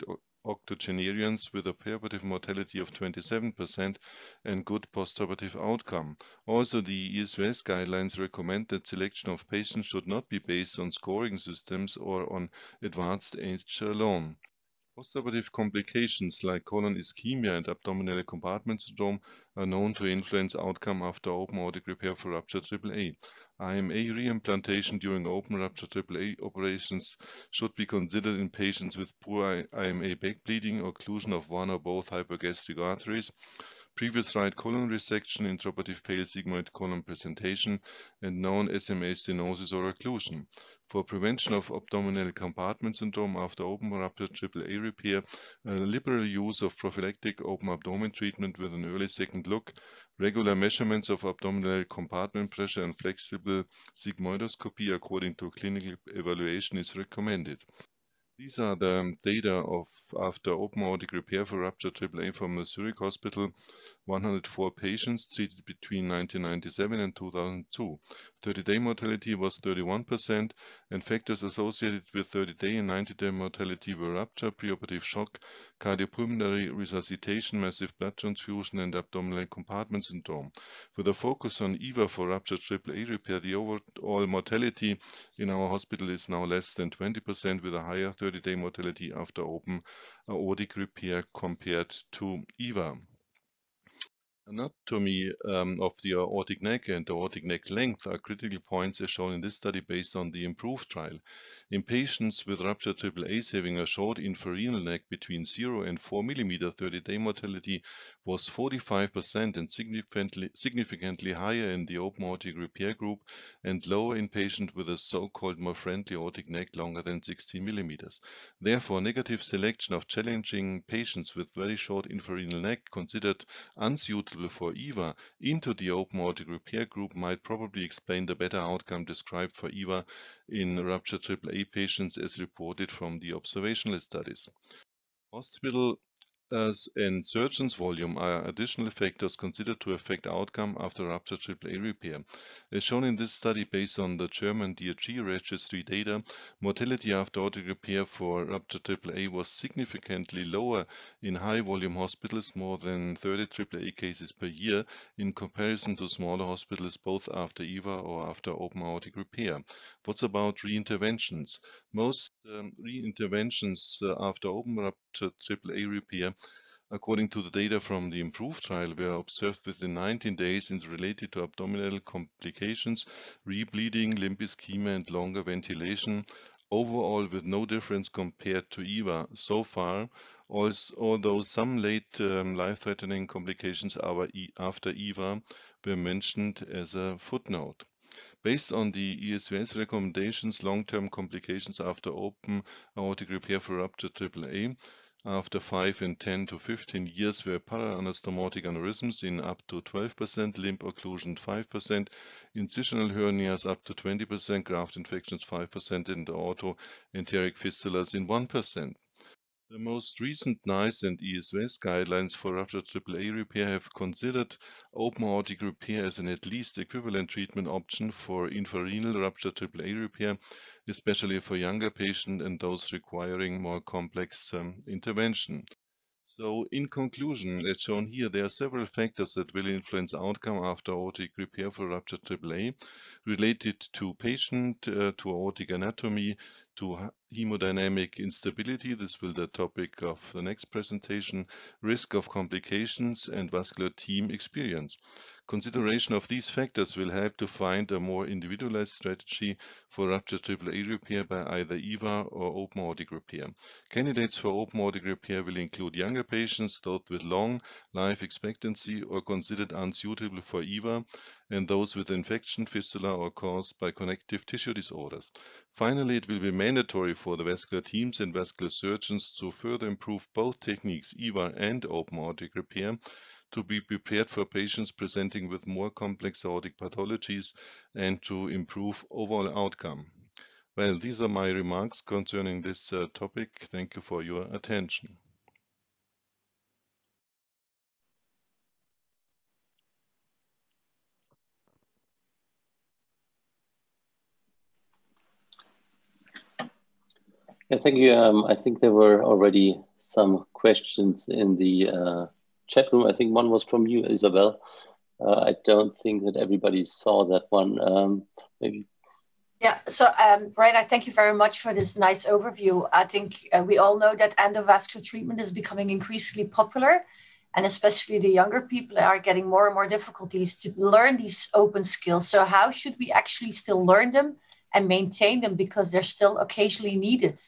octogenarians with a perioperative mortality of 27% and good postoperative outcome. Also, the ESVS guidelines recommend that selection of patients should not be based on scoring systems or on advanced age alone. Postoperative complications like colon ischemia and abdominal compartment syndrome are known to influence outcome after open aortic repair for rupture AAA. IMA reimplantation during open rupture AAA operations should be considered in patients with poor IMA back bleeding, or occlusion of one or both hypogastric arteries, previous right colon resection, intraoperative pale sigmoid colon presentation, and known SMA stenosis or occlusion. For prevention of abdominal compartment syndrome after open rupture AAA repair, liberal use of prophylactic open abdomen treatment with an early second look Regular measurements of abdominal compartment pressure and flexible sigmoidoscopy according to clinical evaluation is recommended. These are the data of after open aortic repair for rupture AAA from the Zurich Hospital 104 patients treated between 1997 and 2002. 30-day mortality was 31%, and factors associated with 30-day and 90-day mortality were rupture, preoperative shock, cardiopulmonary resuscitation, massive blood transfusion, and abdominal compartment syndrome. With a focus on EVAR for rupture AAA repair, the overall mortality in our hospital is now less than 20%, with a higher 30-day mortality after open aortic repair compared to EVAR. Anatomy um, of the aortic neck and the aortic neck length are critical points as shown in this study based on the IMPROVE trial. In patients with ruptured AAAs having a short infrarenal neck between 0 and 4 mm, 30-day mortality was 45% and significantly, significantly higher in the open aortic repair group and lower in patients with a so-called more friendly aortic neck longer than 60 mm. Therefore, negative selection of challenging patients with very short infrarenal neck considered unsuitable for EVAR into the open aortic repair group might probably explain the better outcome described for EVAR in rupture AAA patients as reported from the observational studies. Hospital as in surgeon's volume are additional factors considered to affect outcome after ruptured AAA repair. As shown in this study based on the German DRG registry data, mortality after aortic repair for ruptured AAA was significantly lower in high volume hospitals, more than 30 AAA cases per year, in comparison to smaller hospitals both after EVAR or after open aortic repair. What's about reinterventions? Most um, reinterventions uh, after open ruptured AAA repair according to the data from the IMPROVE trial, were observed within 19 days and related to abdominal complications, rebleeding, limb ischemia, and longer ventilation, overall with no difference compared to EVAR so far, although some late um, life-threatening complications after EVAR were mentioned as a footnote. Based on the ESVS recommendations, long-term complications after open aortic repair for ruptured AAA after 5 and 10 to 15 years were paraanastomotic aneurysms in up to 12%, limb occlusion 5%, incisional hernias up to 20%, graft infections 5%, and aortoenteric fistulas in 1%. The most recent NICE and ESVS guidelines for ruptured AAA repair have considered open aortic repair as an at least equivalent treatment option for infrarenal ruptured AAA repair, especially for younger patients and those requiring more complex um, intervention. So in conclusion, as shown here, there are several factors that will influence outcome after aortic repair for ruptured AAA related to patient, uh, to aortic anatomy, to hemodynamic instability. This will be the topic of the next presentation, risk of complications and vascular team experience. Consideration of these factors will help to find a more individualized strategy for ruptured AAA repair by either EVAR or open aortic repair. Candidates for open aortic repair will include younger patients, those with long life expectancy or considered unsuitable for EVAR, and those with infection, fistula, or caused by connective tissue disorders. Finally, it will be mandatory for the vascular teams and vascular surgeons to further improve both techniques, EVAR and open aortic repair, to be prepared for patients presenting with more complex aortic pathologies and to improve overall outcome. Well, these are my remarks concerning this uh, topic. Thank you for your attention. Yeah, thank you. Um, I think there were already some questions in the uh, chat room. I think one was from you, Isabel. Uh, I don't think that everybody saw that one. Um, maybe. Yeah, so um, Rainer, thank you very much for this nice overview. I think uh, we all know that endovascular treatment is becoming increasingly popular, and especially the younger people are getting more and more difficulties to learn these open skills. So, how should we actually still learn them and maintain them because they're still occasionally needed?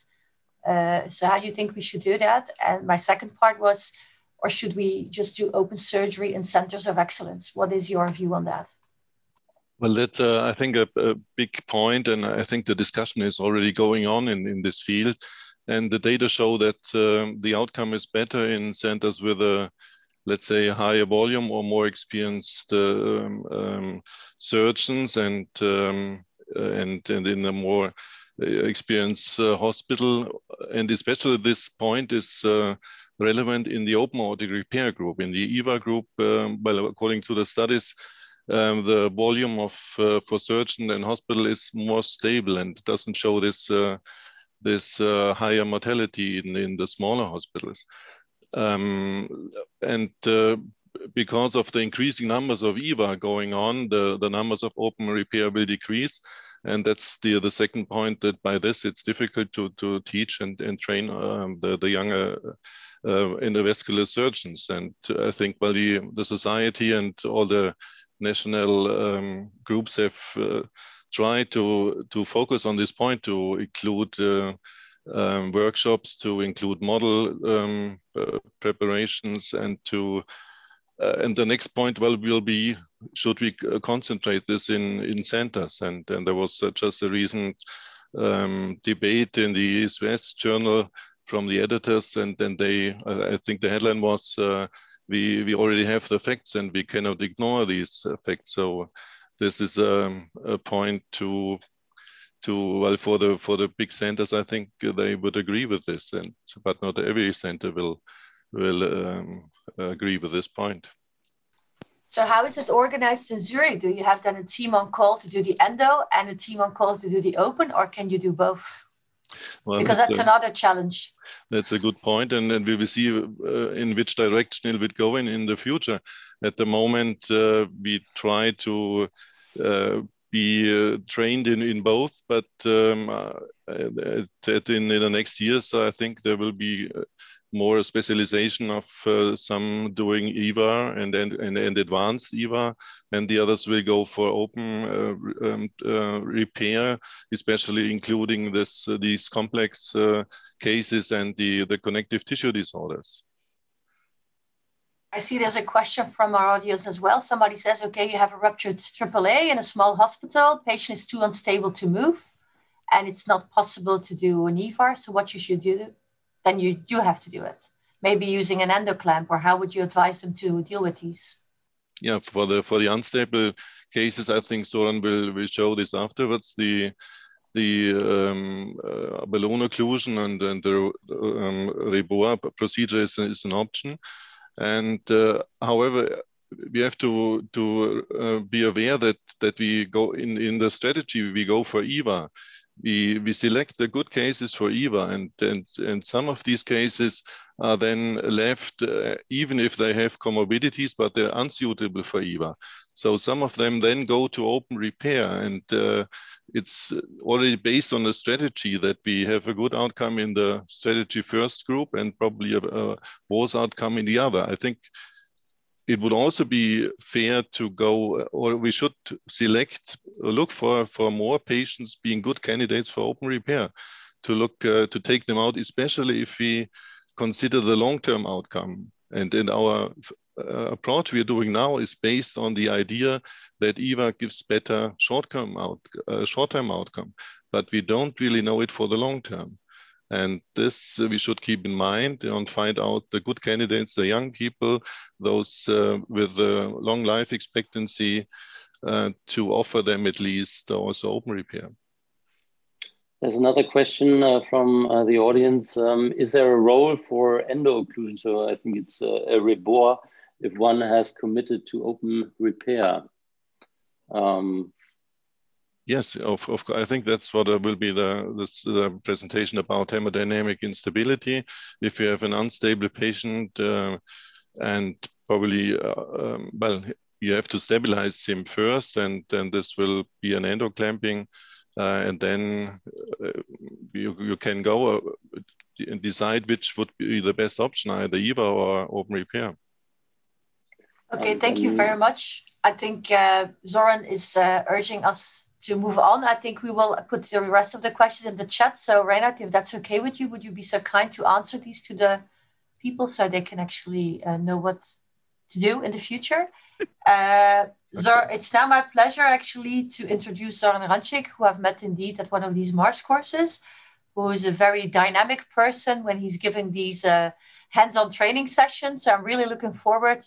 Uh, so, how do you think we should do that? And my second part was or should we just do open surgery in centers of excellence? What is your view on that? Well, that's, uh, I think, a, a, big point, and I think the discussion is already going on in, in this field. And the data show that um, the outcome is better in centers with a, let's say, higher volume or more experienced um, um, surgeons, and um, and and in a more uh, experienced uh, hospital. And especially this point is uh, relevant in the open aortic repair group. In the EVAR group, um, well, according to the studies, um, the volume of uh, for surgeon and hospital is more stable and doesn't show this uh, this uh, higher mortality in, in the smaller hospitals. Um, and uh, because of the increasing numbers of EVAR going on, the, the numbers of open repair will decrease. And that's the, the second point that by this, it's difficult to, to teach and, and train um, the, the younger uh, endovascular surgeons. And I think well, the, the society and all the national um, groups have uh, tried to, to focus on this point to include uh, um, workshops, to include model um, uh, preparations, and to uh, and the next point well will be should we uh, concentrate this in in centers and and there was just a recent um, debate in the ESVS journal from the editors, and then they, I think the headline was, uh, we we already have the facts and we cannot ignore these uh, facts. So this is um, a point to to well for the for the big centers. I think they would agree with this, and but not every center will will um, agree with this point. So how is it organized in Zurich? Do you have then a team on call to do the endo and a team on call to do the open, or can you do both? Well, because that's, that's a, another challenge. That's a good point, and, and we will see uh, in which direction it will go in in the future. At the moment, uh, we try to uh, be uh, trained in, in both, but um, uh, at, in, in the next years, I think there will be uh, more specialization of uh, some doing EVAR and, and, and, and, advanced EVAR, and the others will go for open uh, um, uh, repair, especially including this uh, these complex uh, cases and the, the connective tissue disorders. I see there's a question from our audience as well. Somebody says, okay, you have a ruptured AAA in a small hospital, patient is too unstable to move, and it's not possible to do an EVAR, so what you should do then you do have to do it. Maybe using an endoclamp, or how would you advise them to deal with these? Yeah, for the for the unstable cases, I think Zoran will will show this afterwards. The the um, uh, balloon occlusion and, and the um, Reboa procedure is, is an option. And uh, however, we have to to uh, be aware that that we go in in the strategy we go for EVAR we, we select the good cases for EVAR, and, and, and some of these cases are then left, uh, even if they have comorbidities, but they're unsuitable for EVAR. So some of them then go to open repair, and uh, it's already based on a strategy that we have a good outcome in the strategy first group and probably a, a worse outcome in the other. I think it would also be fair to go, or we should select, look for, for more patients being good candidates for open repair, to look, uh, to take them out, especially if we consider the long-term outcome. And in our uh, approach we are doing now is based on the idea that EVAR gives better short-term out, uh, short-term outcome, but we don't really know it for the long term. And this uh, we should keep in mind and find out the good candidates, the young people, those uh, with a long life expectancy, uh, to offer them at least also open repair. There's another question uh, from uh, the audience. Um, is there a role for endo occlusion? So I think it's uh, a REBOA if one has committed to open repair. Um, Yes, of, of I think that's what uh, will be the, the presentation about hemodynamic instability. If you have an unstable patient uh, and probably, uh, um, well, you have to stabilize him first and then this will be an endoclamping uh, and then uh, you, you can go uh, and decide which would be the best option, either EVAR or open repair. Okay, thank you very much. I think uh, Zoran is uh, urging us to move on. I think we will put the rest of the questions in the chat. So Reinhard, if that's okay with you, would you be so kind to answer these to the people so they can actually uh, know what to do in the future? Uh, Zor, it's now my pleasure actually to introduce Zoran Rancic, who I've met indeed at one of these MARZ courses, who is a very dynamic person when he's giving these uh, hands-on training sessions. So I'm really looking forward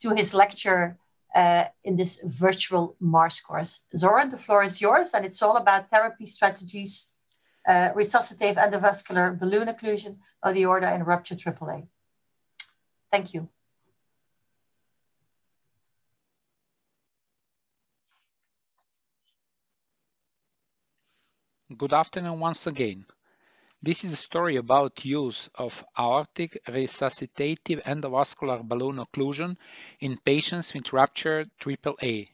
to his lecture uh, in this virtual MARZ course. Zoran, the floor is yours, and it's all about therapy strategies, uh, resuscitative endovascular balloon occlusion of the aorta and rupture AAA. Thank you. Good afternoon once again. This is a story about use of aortic resuscitative endovascular balloon occlusion in patients with ruptured AAA.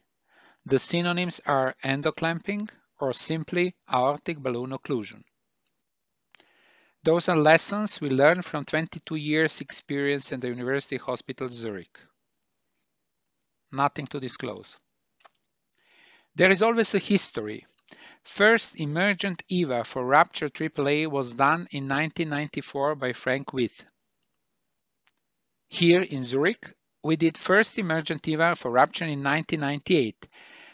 The synonyms are endoclamping or simply aortic balloon occlusion. Those are lessons we learned from 22 years experience in the University Hospital Zurich. Nothing to disclose. There is always a history First emergent EVAR for Rupture AAA was done in 1994 by Frank Veith. Here in Zurich, we did first emergent EVAR for Rupture in 1998.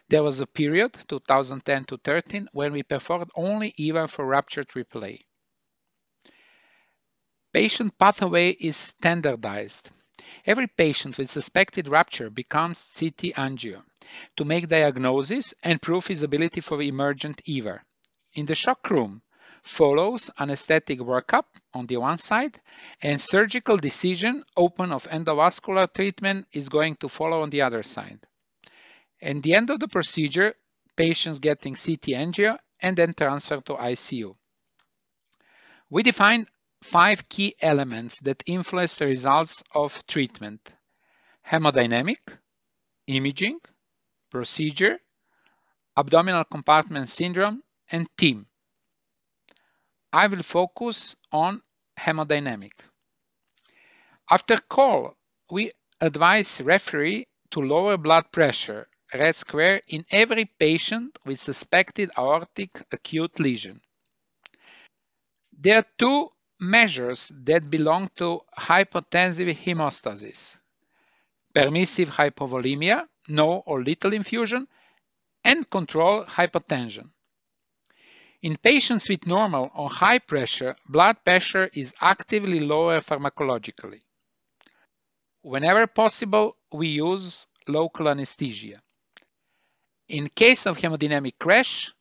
There was a period, 2010 to 13, when we performed only EVAR for Rupture AAA. Patient pathway is standardized. Every patient with suspected rupture becomes CT angio to make diagnosis and prove feasibility for emergent EVAR. In the shock room, follows anesthetic workup on the one side and surgical decision open of endovascular treatment is going to follow on the other side. At the end of the procedure, patients getting CT angio and then transfer to ICU. We define five key elements that influence the results of treatment. Hemodynamic, imaging, procedure, abdominal compartment syndrome, and team. I will focus on hemodynamic. After call, we advise referee to lower blood pressure, red square, in every patient with suspected aortic acute lesion. There are two measures that belong to hypotensive hemostasis. Permissive hypovolemia, no or little infusion, and control hypotension. In patients with normal or high pressure, blood pressure is actively lower pharmacologically. Whenever possible, we use local anesthesia. In case of hemodynamic crash,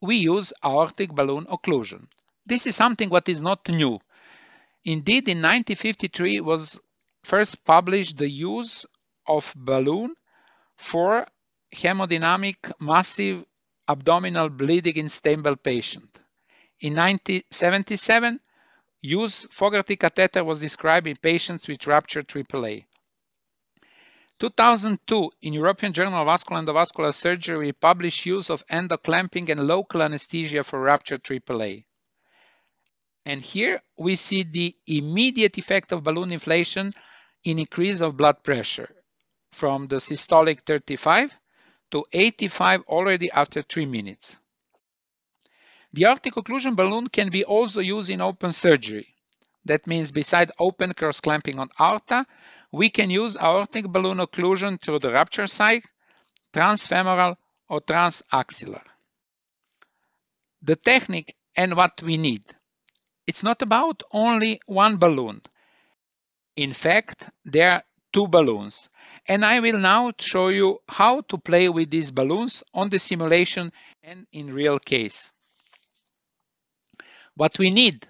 we use aortic balloon occlusion. This is something what is not new. Indeed, in 1953 was first published the use of balloon for hemodynamic massive abdominal bleeding in stable patient. In 1977, use Fogarty catheter was described in patients with ruptured AAA. 2002, in European Journal of Vascular Endovascular Surgery, published use of endoclamping and local anesthesia for ruptured AAA. And here we see the immediate effect of balloon inflation in increase of blood pressure from the systolic 35 to 85 already after 3 minutes. The aortic occlusion balloon can be also used in open surgery. That means beside open cross clamping on aorta, we can use aortic balloon occlusion through the rupture site, transfemoral or transaxillar. The technique and what we need. It's not about only one balloon. In fact, there are two balloons. And I will now show you how to play with these balloons on the simulation and in real case. What we need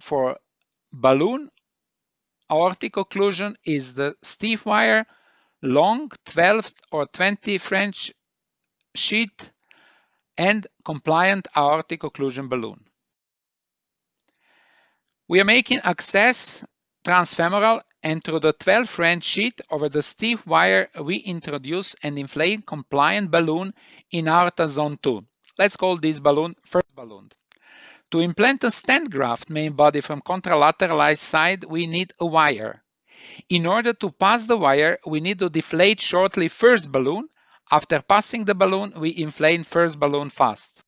for balloon aortic occlusion is the stiff wire, long 12 or 20 French sheet, and compliant aortic occlusion balloon. We are making access transfemoral and through the 12 French sheet over the stiff wire, we introduce an inflate compliant balloon in aorta zone 2. Let's call this balloon first balloon. To implant a stent graft main body from contralateralized side, we need a wire. In order to pass the wire, we need to deflate shortly first balloon. After passing the balloon, we inflate first balloon fast.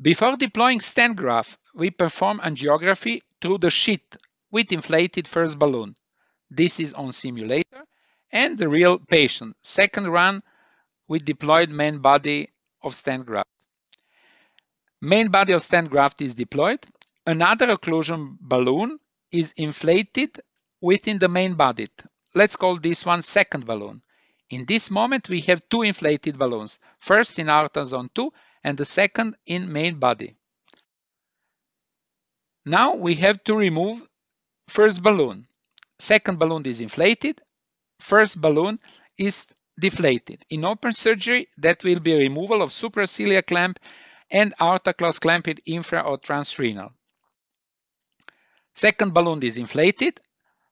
Before deploying stent graft, we perform angiography through the sheet with inflated first balloon. This is on simulator and the real patient. Second run with deployed main body of stent graft. Main body of stent graft is deployed. Another occlusion balloon is inflated within the main body. Let's call this one second balloon. In this moment, we have two inflated balloons, first in aorta zone 2 and the second in main body. Now we have to remove first balloon. Second balloon is inflated. First balloon is deflated. In open surgery, that will be removal of supraceliac clamp and aorta close clamped infra or transrenal. Second balloon is inflated.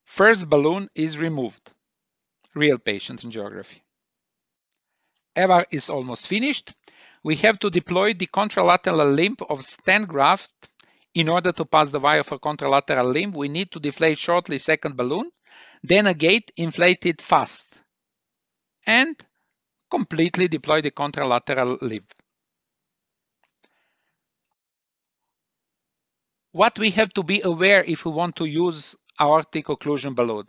First balloon is removed. Real patient angiography. EVAR is almost finished. We have to deploy the contralateral limb of stent graft in order to pass the wire for contralateral limb, we need to deflate shortly second balloon, then a gate inflated fast, and completely deploy the contralateral limb. What we have to be aware if we want to use aortic occlusion balloon.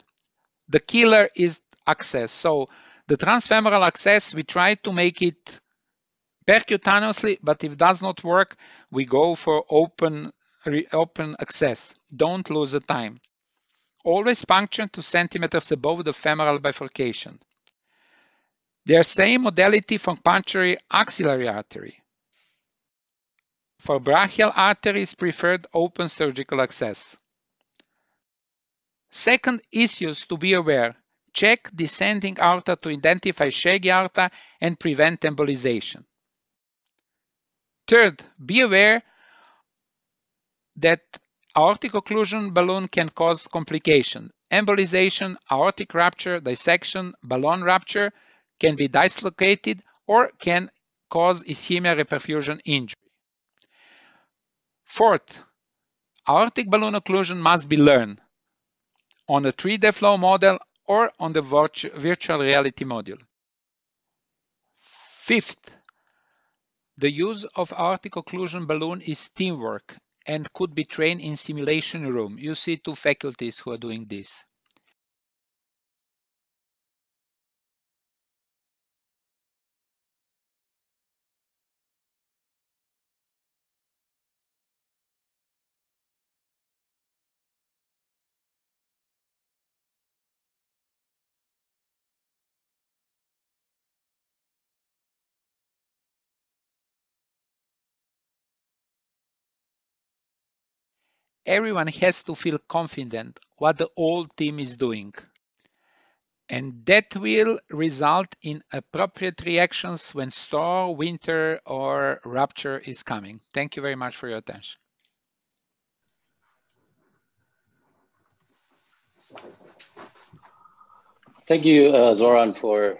The killer is access. So the transfemoral access, we try to make it percutaneously, but if does not work, we go for open open access. Don't lose the time. Always puncture 2 centimeters above the femoral bifurcation. They are same modality for puncturing axillary artery. For brachial arteries, preferred open surgical access. Second issues to be aware. Check descending aorta to identify shaggy aorta and prevent embolization. Third, be aware that aortic occlusion balloon can cause complication. Embolization, aortic rupture, dissection, balloon rupture can be dislocated or can cause ischemia reperfusion injury. Fourth, aortic balloon occlusion must be learned on a 3D flow model or on the virtual reality module. Fifth, the use of aortic occlusion balloon is teamwork and could be trained in simulation room. You see two faculties who are doing this. Everyone has to feel confident what the whole team is doing. And that will result in appropriate reactions when storm, winter, or rupture is coming. Thank you very much for your attention. Thank you, uh, Zoran, for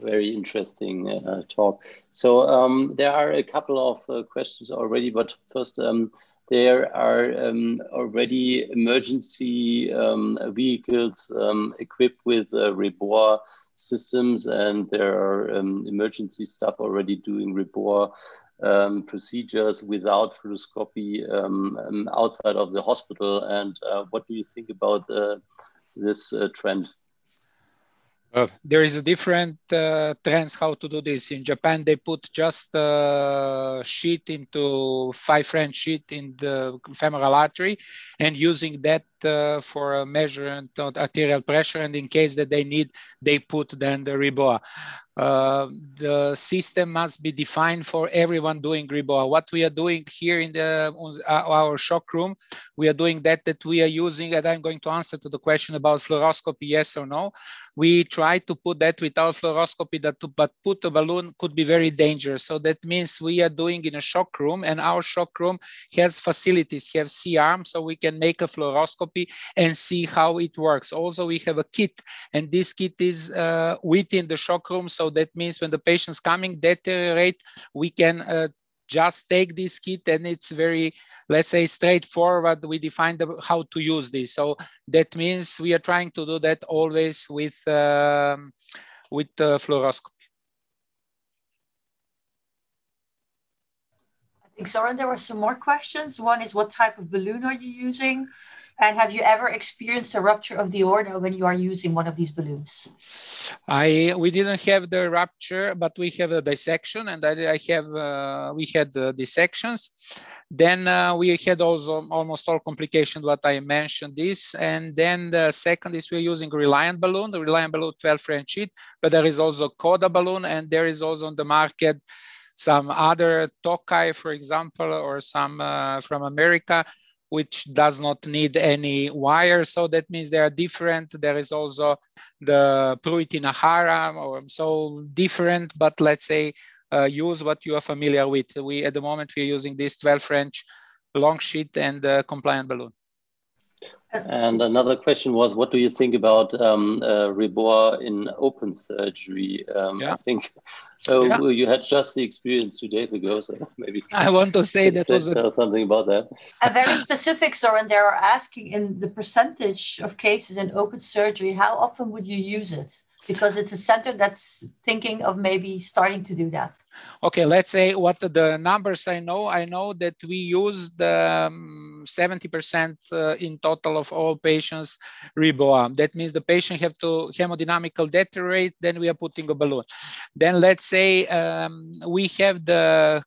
very interesting uh, talk. So um, there are a couple of uh, questions already, but first, um, there are um, already emergency um, vehicles um, equipped with uh, REBOA systems, and there are um, emergency staff already doing REBOA um, procedures without fluoroscopy um, outside of the hospital. And uh, what do you think about uh, this uh, trend? Uh, there is a different uh, trends how to do this. In Japan, they put just a sheet into five French sheet in the femoral artery and using that uh, for a measurement of arterial pressure. And in case that they need, they put then the REBOA. Uh, the system must be defined for everyone doing REBOA. What we are doing here in the uh, our shock room, we are doing that that we are using, and I'm going to answer to the question about fluoroscopy, yes or no. We try to put that without fluoroscopy, that to, but put a balloon could be very dangerous. So that means we are doing in a shock room, and our shock room has facilities, have C-arm, so we can make a fluoroscopy and see how it works. Also, we have a kit, and this kit is uh, within the shock room, so that means when the patient's coming deteriorate, we can uh, just take this kit and it's very, let's say, straightforward. We define the, how to use this. So that means we are trying to do that always with, um, with uh, fluoroscopy. I think, Zoran, there were some more questions. One is what type of balloon are you using? And have you ever experienced a rupture of the aorta when you are using one of these balloons? I we didn't have the rupture, but we have a dissection, and I, I have uh, we had the dissections. Then uh, we had also almost all complications. What I mentioned this, and then the second is we're using Reliant balloon, the Reliant balloon 12 French sheet, but there is also Coda balloon, and there is also on the market some other Tokai, for example, or some uh, from America which does not need any wire. So that means they are different. There is also the Pruitt-Inahara, or so different, but let's say uh, use what you are familiar with. We at the moment we're using this 12 French long sheet and uh, compliant balloon. And another question was, what do you think about um, uh, REBOA in open surgery? Um, yeah. I think so. Yeah. You had just the experience two days ago, so maybe I want to say that was a... something about that. A very specific, Zoran. They are asking in the percentage of cases in open surgery. How often would you use it? Because it's a center that's thinking of maybe starting to do that. Okay, let's say what the numbers I know. I know that we use the 70% uh, in total of all patients REBOA. That means the patient have to hemodynamical deteriorate, then we are putting a balloon. Then let's say um, we have the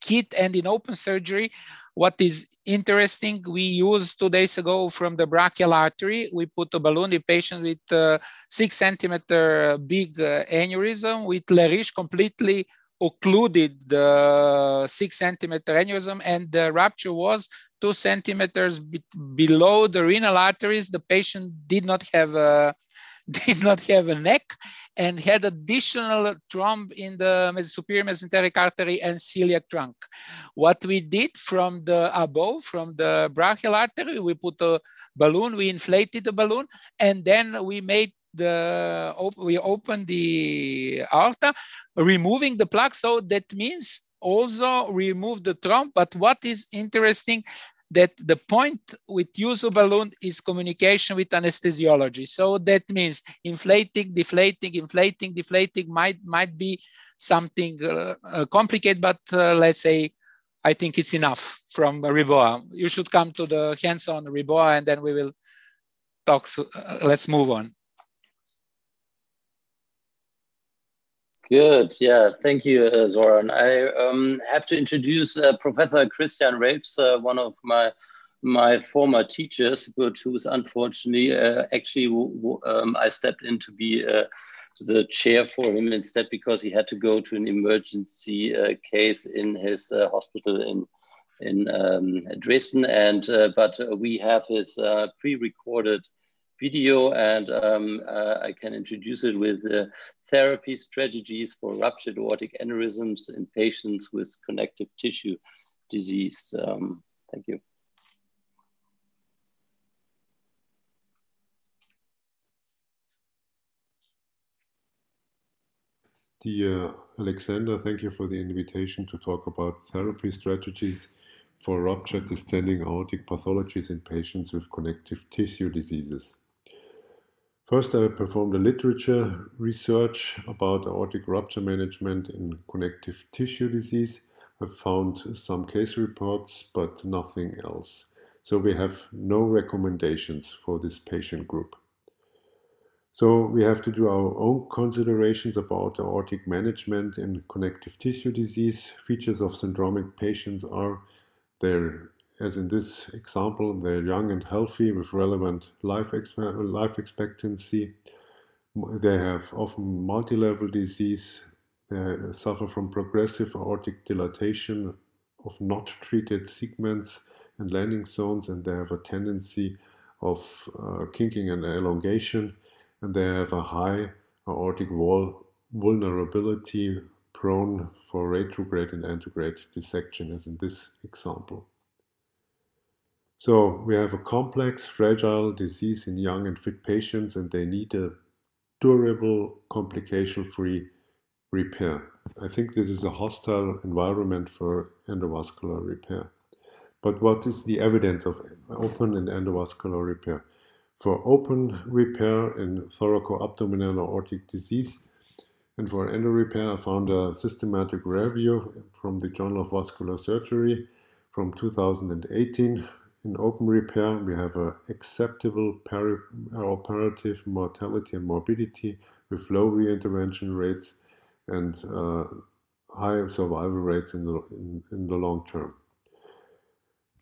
kit and in open surgery, what is interesting, we used two days ago from the brachial artery, we put a balloon, in patient with uh, six centimeter big uh, aneurysm with Leriche completely occluded the six centimeter aneurysm and the rupture was two centimeters be below the renal arteries. The patient did not have a did not have a neck and had additional thrombus in the superior mesenteric artery and celiac trunk. What we did from the above, from the brachial artery, we put a balloon, we inflated the balloon, and then we made the we opened the aorta, removing the plaque. So that means also remove the thrombus. But what is interesting, that the point with use of balloon is communication with anesthesiology. So that means inflating, deflating, inflating, deflating might might be something uh, uh, complicated, but uh, let's say I think it's enough from REBOA. You should come to the hands-on REBOA and then we will talk. So, uh, let's move on. Good. Yeah. Thank you, uh, Zoran. I um, have to introduce uh, Professor Christian Reeps, uh, one of my my former teachers, but who's unfortunately uh, actually um, I stepped in to be uh, the chair for him instead because he had to go to an emergency case in his hospital in in um, Dresden. And but we have his pre-recorded video and um, uh, I can introduce it with uh, therapy strategies for ruptured aortic aneurysms in patients with connective tissue disease. Um, thank you. Dear Alexander, thank you for the invitation to talk about therapy strategies for ruptured descending aortic pathologies in patients with connective tissue diseases. First, I performed a literature research about aortic rupture management in connective tissue disease. I found some case reports, but nothing else. So we have no recommendations for this patient group. So we have to do our own considerations about aortic management in connective tissue disease. Features of syndromic patients are their as in this example, they're young and healthy with relevant life, life expectancy. They have often multi-level disease. They suffer from progressive aortic dilatation of not treated segments and landing zones, and they have a tendency of uh, kinking and elongation, and they have a high aortic wall vulnerability prone for retrograde and antegrade dissection, as in this example. So we have a complex, fragile disease in young and fit patients, and they need a durable, complication-free repair. I think this is a hostile environment for endovascular repair. But what is the evidence of open and endovascular repair? For open repair in thoracoabdominal aortic disease and for endo repair, I found a systematic review from the Journal of Vascular Surgery from 2018 in open repair, we have an acceptable operative mortality and morbidity with low reintervention rates and uh, high survival rates in the, in, in the long term.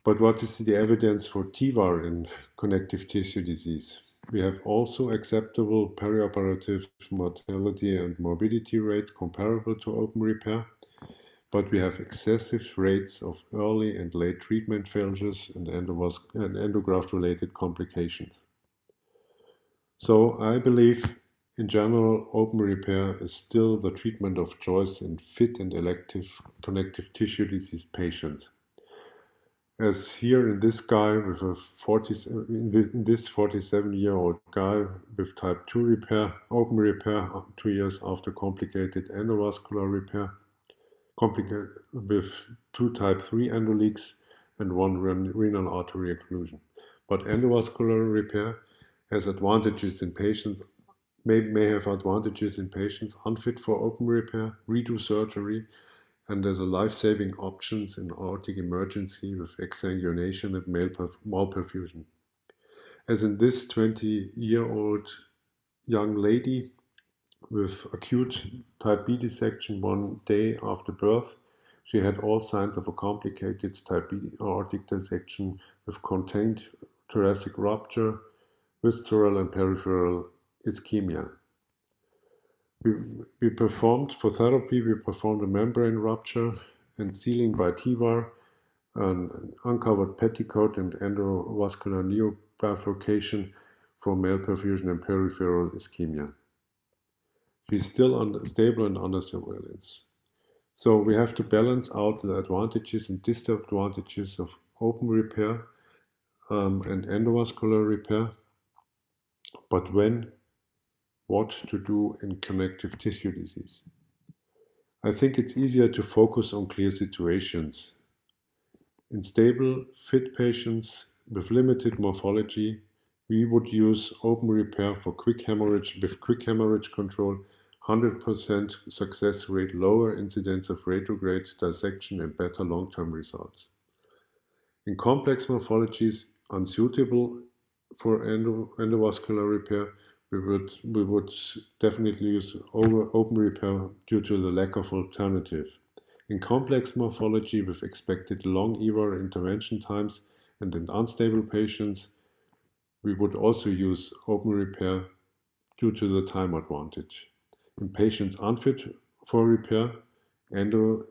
But what is the evidence for TEVAR in connective tissue disease? We have also acceptable perioperative mortality and morbidity rates comparable to open repair but we have excessive rates of early and late treatment failures and, and endograft-related complications. So I believe in general, open repair is still the treatment of choice in fit and elective connective tissue disease patients. As here in this guy with a 40, in this 47 year old guy with type 2 repair, open repair two years after complicated endovascular repair, complicated with two type 3 endoleaks and one renal artery occlusion. But endovascular repair has advantages in patients, may, may have advantages in patients unfit for open repair, redo surgery, and as a life-saving options in aortic emergency with exsanguination and malperfusion. As in this 20-year-old young lady with acute type B dissection one day after birth. She had all signs of a complicated type B aortic dissection with contained thoracic rupture, visceral and peripheral ischemia. We, we performed for therapy, we performed a membrane rupture and sealing by TEVAR, an uncovered petticoat and endovascular neobifurcation for malperfusion and peripheral ischemia. She's still under, stable and under surveillance. So we have to balance out the advantages and disadvantages of open repair um, and endovascular repair, but when, what to do in connective tissue disease. I think it's easier to focus on clear situations. In stable, fit patients with limited morphology, we would use open repair for quick hemorrhage with quick hemorrhage control 100% success rate, lower incidence of retrograde dissection, and better long-term results. In complex morphologies unsuitable for endo, endovascular repair, we would we would definitely use over, open repair due to the lack of alternative. In complex morphology with expected long EVAR intervention times and in unstable patients, we would also use open repair due to the time advantage. In patients unfit for repair, endo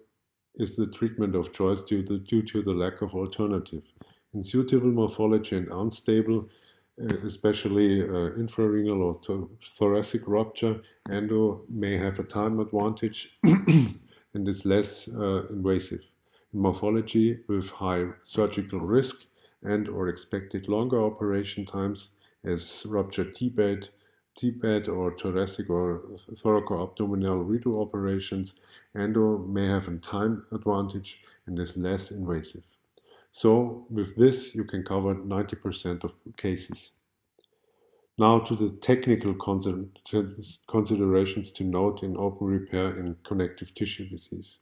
is the treatment of choice due to, due to the lack of alternative. In suitable morphology and unstable, uh, especially uh, infrarenal or th thoracic rupture, endo may have a time advantage and is less uh, invasive. In morphology with high surgical risk and or expected longer operation times as rupture T-bed, TPAD or thoracic or thoracoabdominal redo operations, endo may have a time advantage and is less invasive. So with this, you can cover 90% of cases. Now to the technical considerations to note in open repair in connective tissue disease.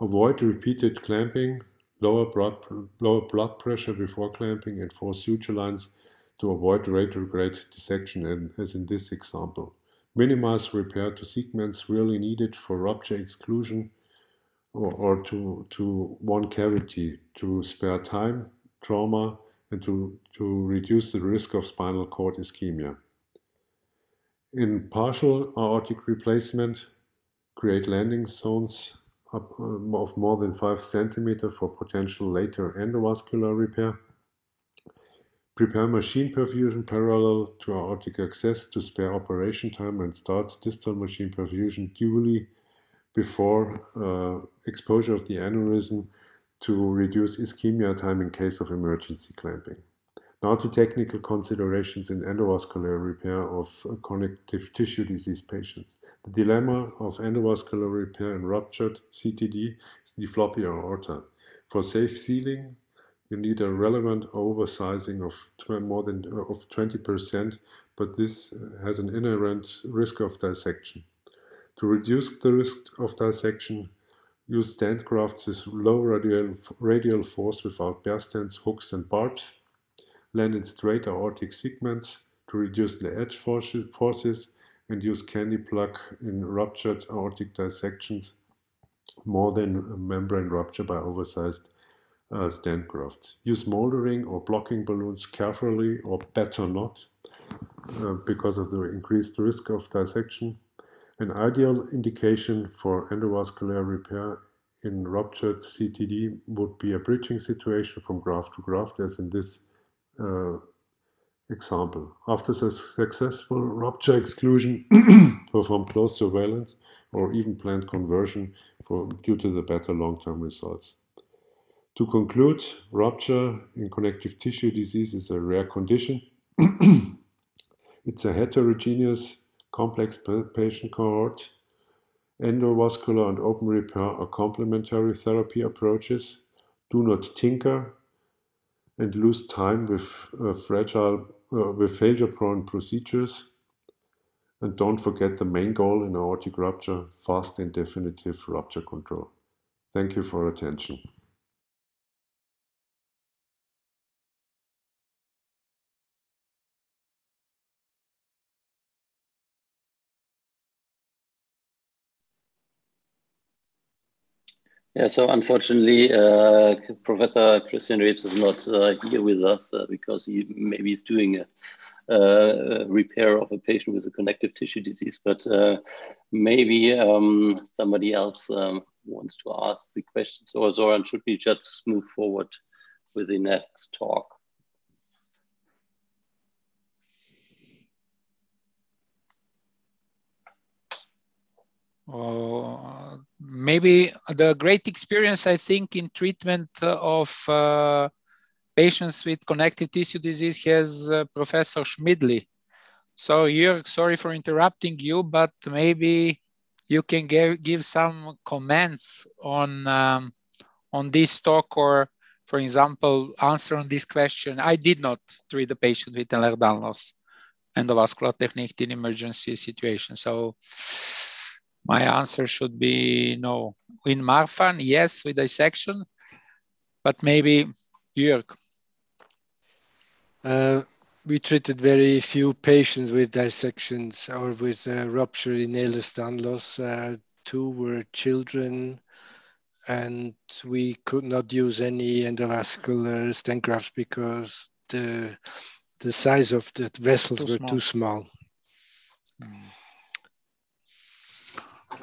Avoid repeated clamping, lower blood, lower blood pressure before clamping, and force suture lines to avoid retrograde dissection and, as in this example. Minimize repair to segments really needed for rupture exclusion or, or to, to one cavity to spare time, trauma, and to, to reduce the risk of spinal cord ischemia. In partial aortic replacement, create landing zones um, of more than 5 centimeter for potential later endovascular repair Prepare machine perfusion parallel to aortic access to spare operation time and start distal machine perfusion duly before uh, exposure of the aneurysm to reduce ischemia time in case of emergency clamping. Now to technical considerations in endovascular repair of connective tissue disease patients. The dilemma of endovascular repair in ruptured CTD is the floppy aorta. For safe sealing, you need a relevant oversizing of more than uh, of 20%, but this has an inherent risk of dissection. To reduce the risk of dissection, use stent grafts with low radial, radial force without bare stents, hooks, and barbs. Land in straight aortic segments to reduce the edge forces and use candy plug in ruptured aortic dissections more than membrane rupture by oversized uh, stent. Use moldering or blocking balloons carefully or better not uh, because of the increased risk of dissection. An ideal indication for endovascular repair in ruptured CTD would be a bridging situation from graft to graft as in this uh, example. After successful rupture exclusion, perform close surveillance or even planned conversion for, due to the better long-term results. To conclude, rupture in connective tissue disease is a rare condition. it's a heterogeneous, complex patient cohort. Endovascular and open repair are complementary therapy approaches. Do not tinker and lose time with uh, fragile, uh, with failure-prone procedures. And don't forget the main goal in aortic rupture, fast and definitive rupture control. Thank you for attention. Yeah, so unfortunately, uh, Professor Christian Reeps is not uh, here with us uh, because he maybe is doing a, a, repair of a patient with a connective tissue disease, but uh, maybe um, somebody else um, wants to ask the questions. Or Zoran, should we just move forward with the next talk? Uh, maybe the great experience, I think, in treatment of uh, patients with connective tissue disease has uh, Professor Schmidli. So, Jörg, sorry for interrupting you, but maybe you can give, give some comments on um, on this talk or, for example, answer on this question. I did not treat the patient with Ehlers-Danlos endovascular technique in emergency situation. So my answer should be no. In Marfan, yes, with dissection, but maybe Jörg. Uh, we treated very few patients with dissections or with uh, rupture in Ehlers-Danlos. Uh, two were children, and we could not use any endovascular stent grafts because the the size of the vessels too were small. too small. Mm.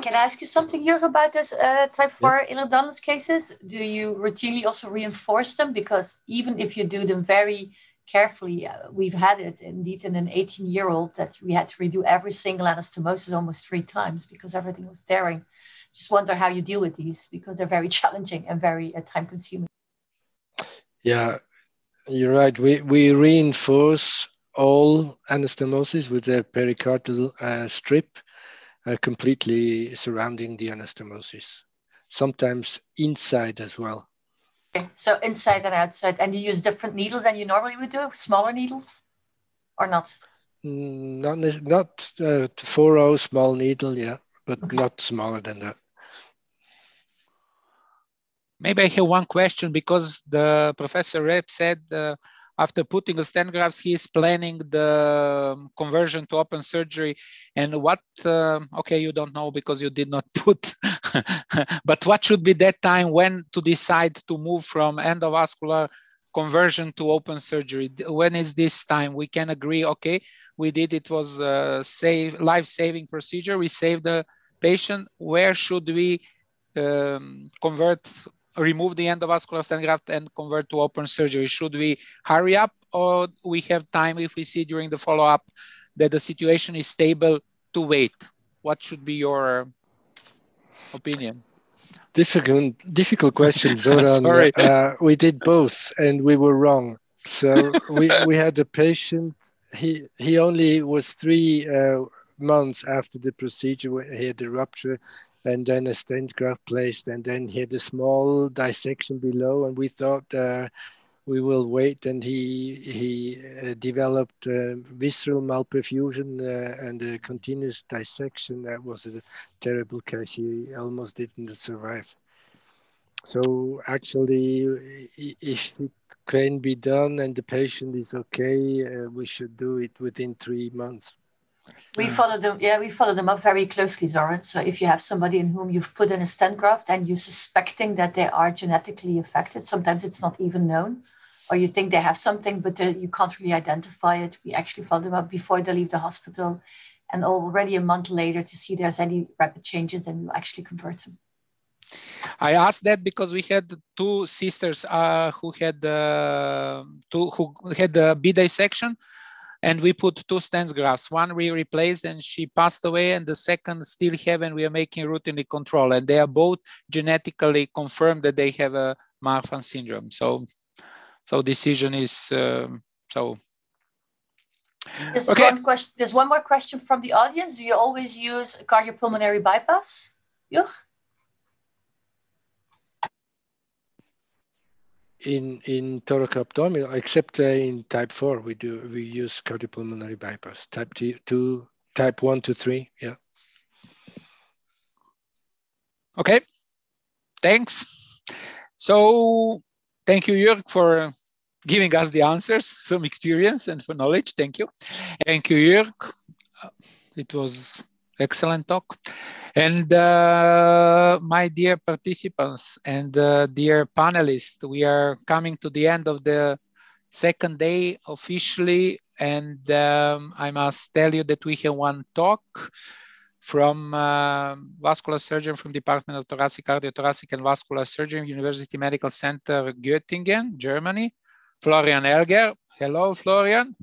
Can I ask you something, Jurgen, about this uh, type 4 yeah. Ehlers cases? Do you routinely also reinforce them? Because even if you do them very carefully, uh, we've had it indeed in an 18 year old that we had to redo every single anastomosis almost three times because everything was tearing. Just wonder how you deal with these because they're very challenging and very uh, time consuming. Yeah, you're right. We, we reinforce all anastomosis with a pericardial uh, strip completely surrounding the anastomosis, sometimes inside as well. Okay, so inside and outside, and you use different needles than you normally would do, smaller needles, or not? Mm, not not uh, 4 small needle, yeah, but okay. not smaller than that. Maybe I have one question because the professor Reeps said uh, after putting the stent grafts, he is planning the um, conversion to open surgery. And what, uh, okay, you don't know because you did not put, but what should be that time when to decide to move from endovascular conversion to open surgery? When is this time? We can agree, okay, we did, it was a save, life-saving procedure. We saved the patient. Where should we um, convert remove the endovascular stent graft and convert to open surgery? Should we hurry up or we have time if we see during the follow-up that the situation is stable to wait? What should be your opinion? Difficult, difficult question, Zoran. Sorry. Uh, we did both and we were wrong. So we, we had a patient, he, he only was three uh, months after the procedure, he had a rupture and then a stent graft placed, and then he had a small dissection below, and we thought uh, we will wait, and he he uh, developed uh, visceral malperfusion uh, and a continuous dissection. That was a terrible case. He almost didn't survive. So actually, if it can be done and the patient is okay, uh, we should do it within three months. We follow them, yeah, we follow them up very closely, Zoran. So if you have somebody in whom you've put in a stent graft and you're suspecting that they are genetically affected, sometimes it's not even known, or you think they have something, but you can't really identify it. We actually follow them up before they leave the hospital, and already a month later to see there's any rapid changes, then you actually convert them. I asked that because we had two sisters uh, who had uh, two who had a B dissection and we put two stent grafts. One we replaced and she passed away, and the second still have, and we are making routinely control. And they are both genetically confirmed that they have a Marfan syndrome. So, so decision is um, so. There's okay. one question. There's one more question from the audience. Do you always use cardiopulmonary bypass? Jörg? In in thoracoabdominal, except uh, in type four, we do we use cardiopulmonary bypass. Type two, type one to three, yeah. Okay, thanks. So thank you, Jörg, for giving us the answers from experience and for knowledge. Thank you. Thank you, Jörg. It was excellent talk. And uh, my dear participants and uh, dear panelists, we are coming to the end of the second day officially. And um, I must tell you that we have one talk from uh, vascular surgeon from Department of Thoracic, Cardiothoracic and Vascular Surgery, University Medical Center, Göttingen, Germany, Florian Elger. Hello, Florian.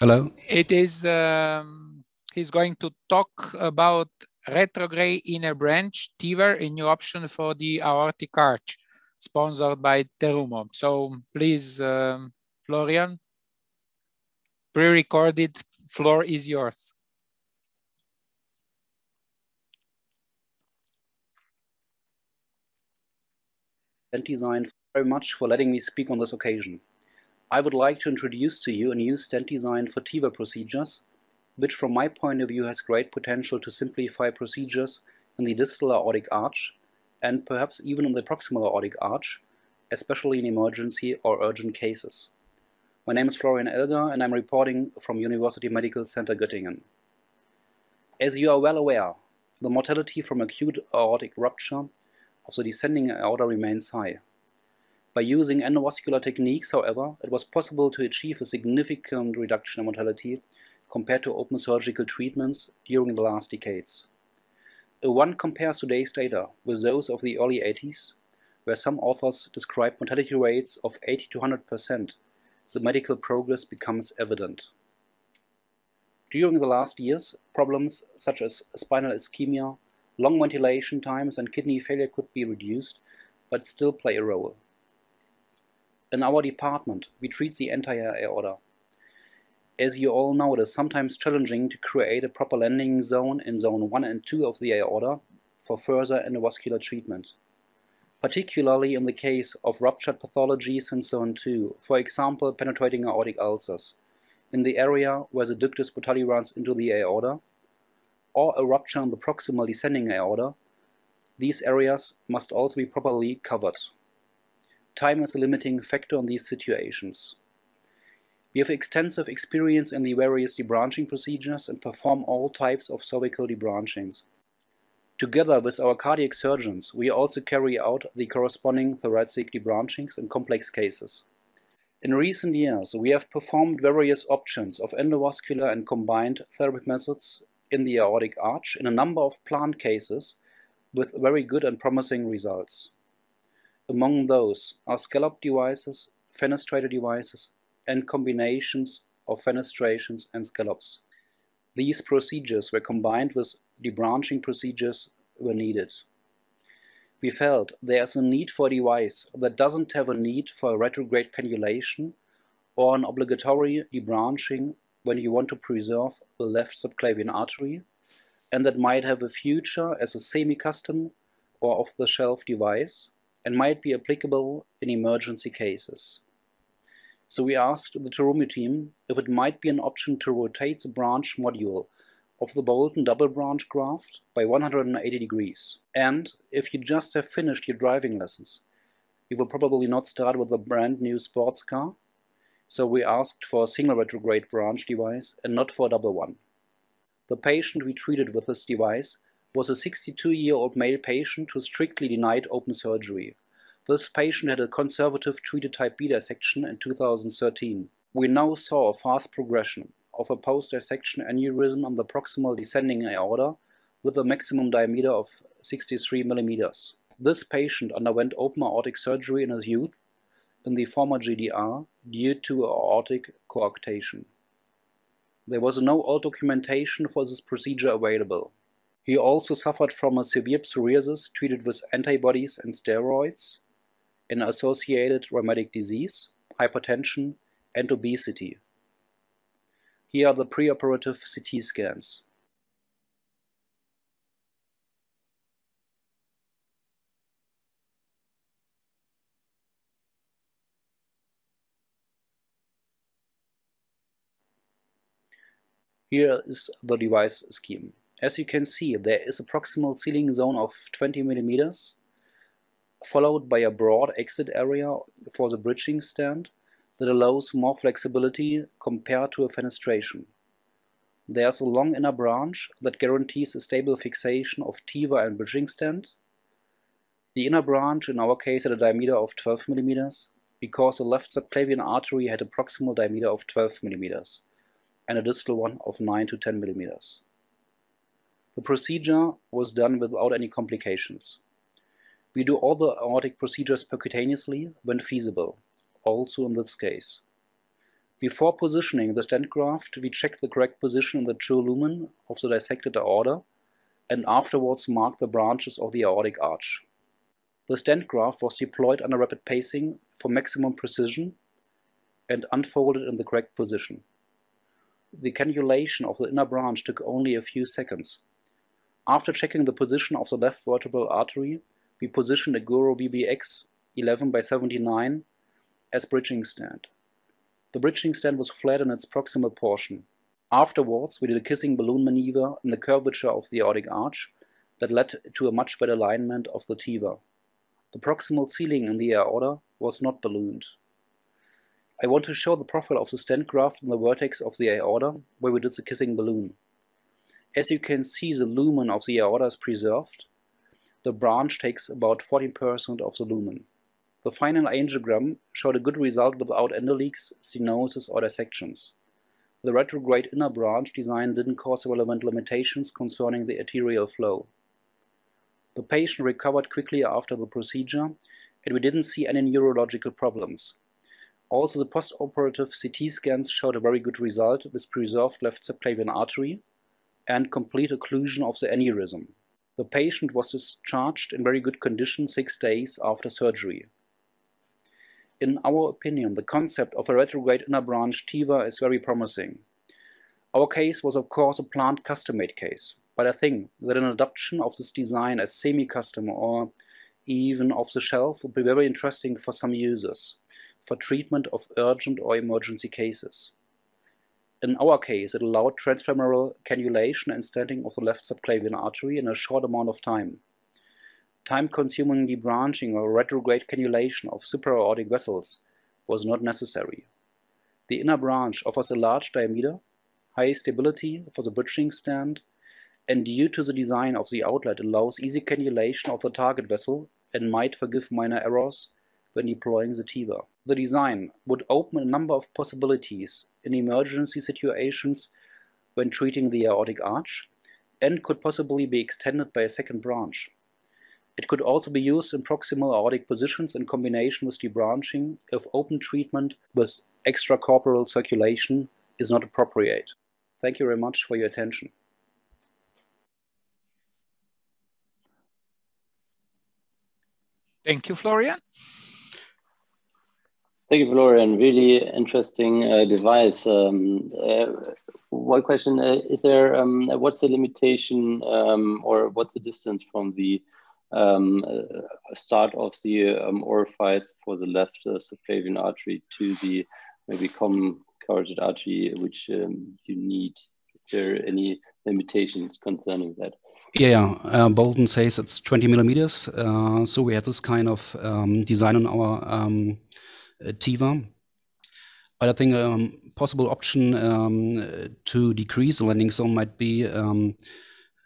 Hello. It is, um, he's going to talk about retrograde inner branch, TEVAR, a new option for the aortic arch, sponsored by Terumo. So please, um, Florian, pre-recorded, floor is yours. and design very much for letting me speak on this occasion. I would like to introduce to you a new stent design for TEVAR procedures, which from my point of view has great potential to simplify procedures in the distal aortic arch and perhaps even in the proximal aortic arch, especially in emergency or urgent cases. My name is Florian Elger and I'm reporting from University Medical Center Göttingen. As you are well aware, the mortality from acute aortic rupture of the descending aorta remains high. By using endovascular techniques, however, it was possible to achieve a significant reduction in mortality compared to open surgical treatments during the last decades. One compares today's data with those of the early 80s, where some authors describe mortality rates of 80 to 100%, the medical progress becomes evident. During the last years, problems such as spinal ischemia, long ventilation times and kidney failure could be reduced, but still play a role. In our department, we treat the entire aorta. As you all know, it is sometimes challenging to create a proper landing zone in zone 1 and 2 of the aorta for further endovascular treatment. Particularly in the case of ruptured pathologies in zone 2, for example penetrating aortic ulcers, in the area where the ductus botalli runs into the aorta, or a rupture in the proximal descending aorta, these areas must also be properly covered. Time is a limiting factor in these situations. We have extensive experience in the various debranching procedures and perform all types of cervical debranchings. Together with our cardiac surgeons, we also carry out the corresponding thoracic debranchings in complex cases. In recent years, we have performed various options of endovascular and combined therapy methods in the aortic arch in a number of plant cases with very good and promising results. Among those are scallop devices, fenestrated devices, and combinations of fenestrations and scallops. These procedures were combined with debranching procedures were needed. We felt there is a need for a device that doesn't have a need for a retrograde cannulation or an obligatory debranching when you want to preserve the left subclavian artery and that might have a future as a semi-custom or off-the-shelf device and might be applicable in emergency cases. So we asked the Terumo team if it might be an option to rotate the branch module of the Bolton double branch graft by 180 degrees. And if you just have finished your driving lessons, you will probably not start with a brand new sports car. So we asked for a single retrograde branch device and not for a double one. The patient we treated with this device was a 62-year-old male patient who strictly denied open surgery. This patient had a conservative treated type B dissection in 2013. We now saw a fast progression of a post-dissection aneurysm on the proximal descending aorta with a maximum diameter of 63 millimeters. This patient underwent open aortic surgery in his youth in the former GDR due to aortic coarctation. There was no old documentation for this procedure available. He also suffered from a severe psoriasis treated with antibodies and steroids, an associated rheumatic disease, hypertension, and obesity. Here are the preoperative CT scans. Here is the device scheme. As you can see, there is a proximal sealing zone of 20 millimeters, followed by a broad exit area for the bridging stent that allows more flexibility compared to a fenestration. there's a long inner branch that guarantees a stable fixation of TEVAR and bridging stent. The inner branch, in our case, had a diameter of 12 mm, because the left subclavian artery had a proximal diameter of 12 mm and a distal one of 9 to 10 mm. The procedure was done without any complications. We do all the aortic procedures percutaneously when feasible, also in this case. Before positioning the stent graft, we check the correct position in the true lumen of the dissected aorta and afterwards mark the branches of the aortic arch. The stent graft was deployed under rapid pacing for maximum precision and unfolded in the correct position. The cannulation of the inner branch took only a few seconds. After checking the position of the left vertebral artery, we positioned a Gore VBX 11 by 79 as bridging stent. The bridging stent was flat in its proximal portion. Afterwards, we did a kissing balloon maneuver in the curvature of the aortic arch that led to a much better alignment of the TEVAR. The proximal sealing in the aorta was not ballooned. I want to show the profile of the stent graft in the vertex of the aorta where we did the kissing balloon. As you can see, the lumen of the aorta is preserved. The branch takes about 14% of the lumen. The final angiogram showed a good result without endoleaks, stenosis, or dissections. The retrograde inner branch design didn't cause relevant limitations concerning the arterial flow. The patient recovered quickly after the procedure, and we didn't see any neurological problems. Also, the postoperative CT scans showed a very good result with preserved left subclavian artery and complete occlusion of the aneurysm. The patient was discharged in very good condition six days after surgery. In our opinion, the concept of a retrograde inner branch TEVAR is very promising. Our case was of course a plant custom-made case. But I think that an adoption of this design as semi-custom or even off the shelf would be very interesting for some users for treatment of urgent or emergency cases. In our case, it allowed transfemoral cannulation and stenting of the left subclavian artery in a short amount of time. Time-consuming debranching or retrograde cannulation of supraaortic vessels was not necessary. The inner branch offers a large diameter, high stability for the bridging stent, and due to the design of the outlet allows easy cannulation of the target vessel and might forgive minor errors when deploying the TEVAR. The design would open a number of possibilities in emergency situations when treating the aortic arch and could possibly be extended by a second branch. It could also be used in proximal aortic positions in combination with debranching if open treatment with extracorporeal circulation is not appropriate. Thank you very much for your attention. Thank you, Florian. Thank you, Florian. Really interesting uh, device. Um, uh, one question: uh, Is there um, what's the limitation um, or what's the distance from the um, uh, start of the um, orifice for the left uh, subclavian artery to the maybe common carotid artery, which um, you need? Is there any limitations concerning that? Yeah, uh, Bolton says it's 20 millimeters. Uh, so we had this kind of design on our TEVAR. But I think a um, possible option um, to decrease the landing zone might be um,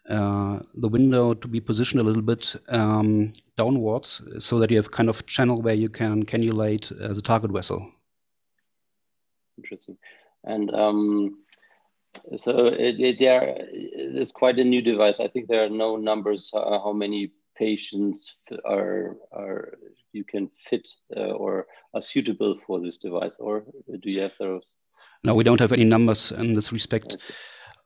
uh, the window to be positioned a little bit um, downwards so that you have kind of channel where you can cannulate uh, the target vessel. Interesting. And so it, it, there is quite a new device. I think there are no numbers uh, how many patients are are you can fit uh, or are suitable for this device, or do you have those? No, we don't have any numbers in this respect. Okay.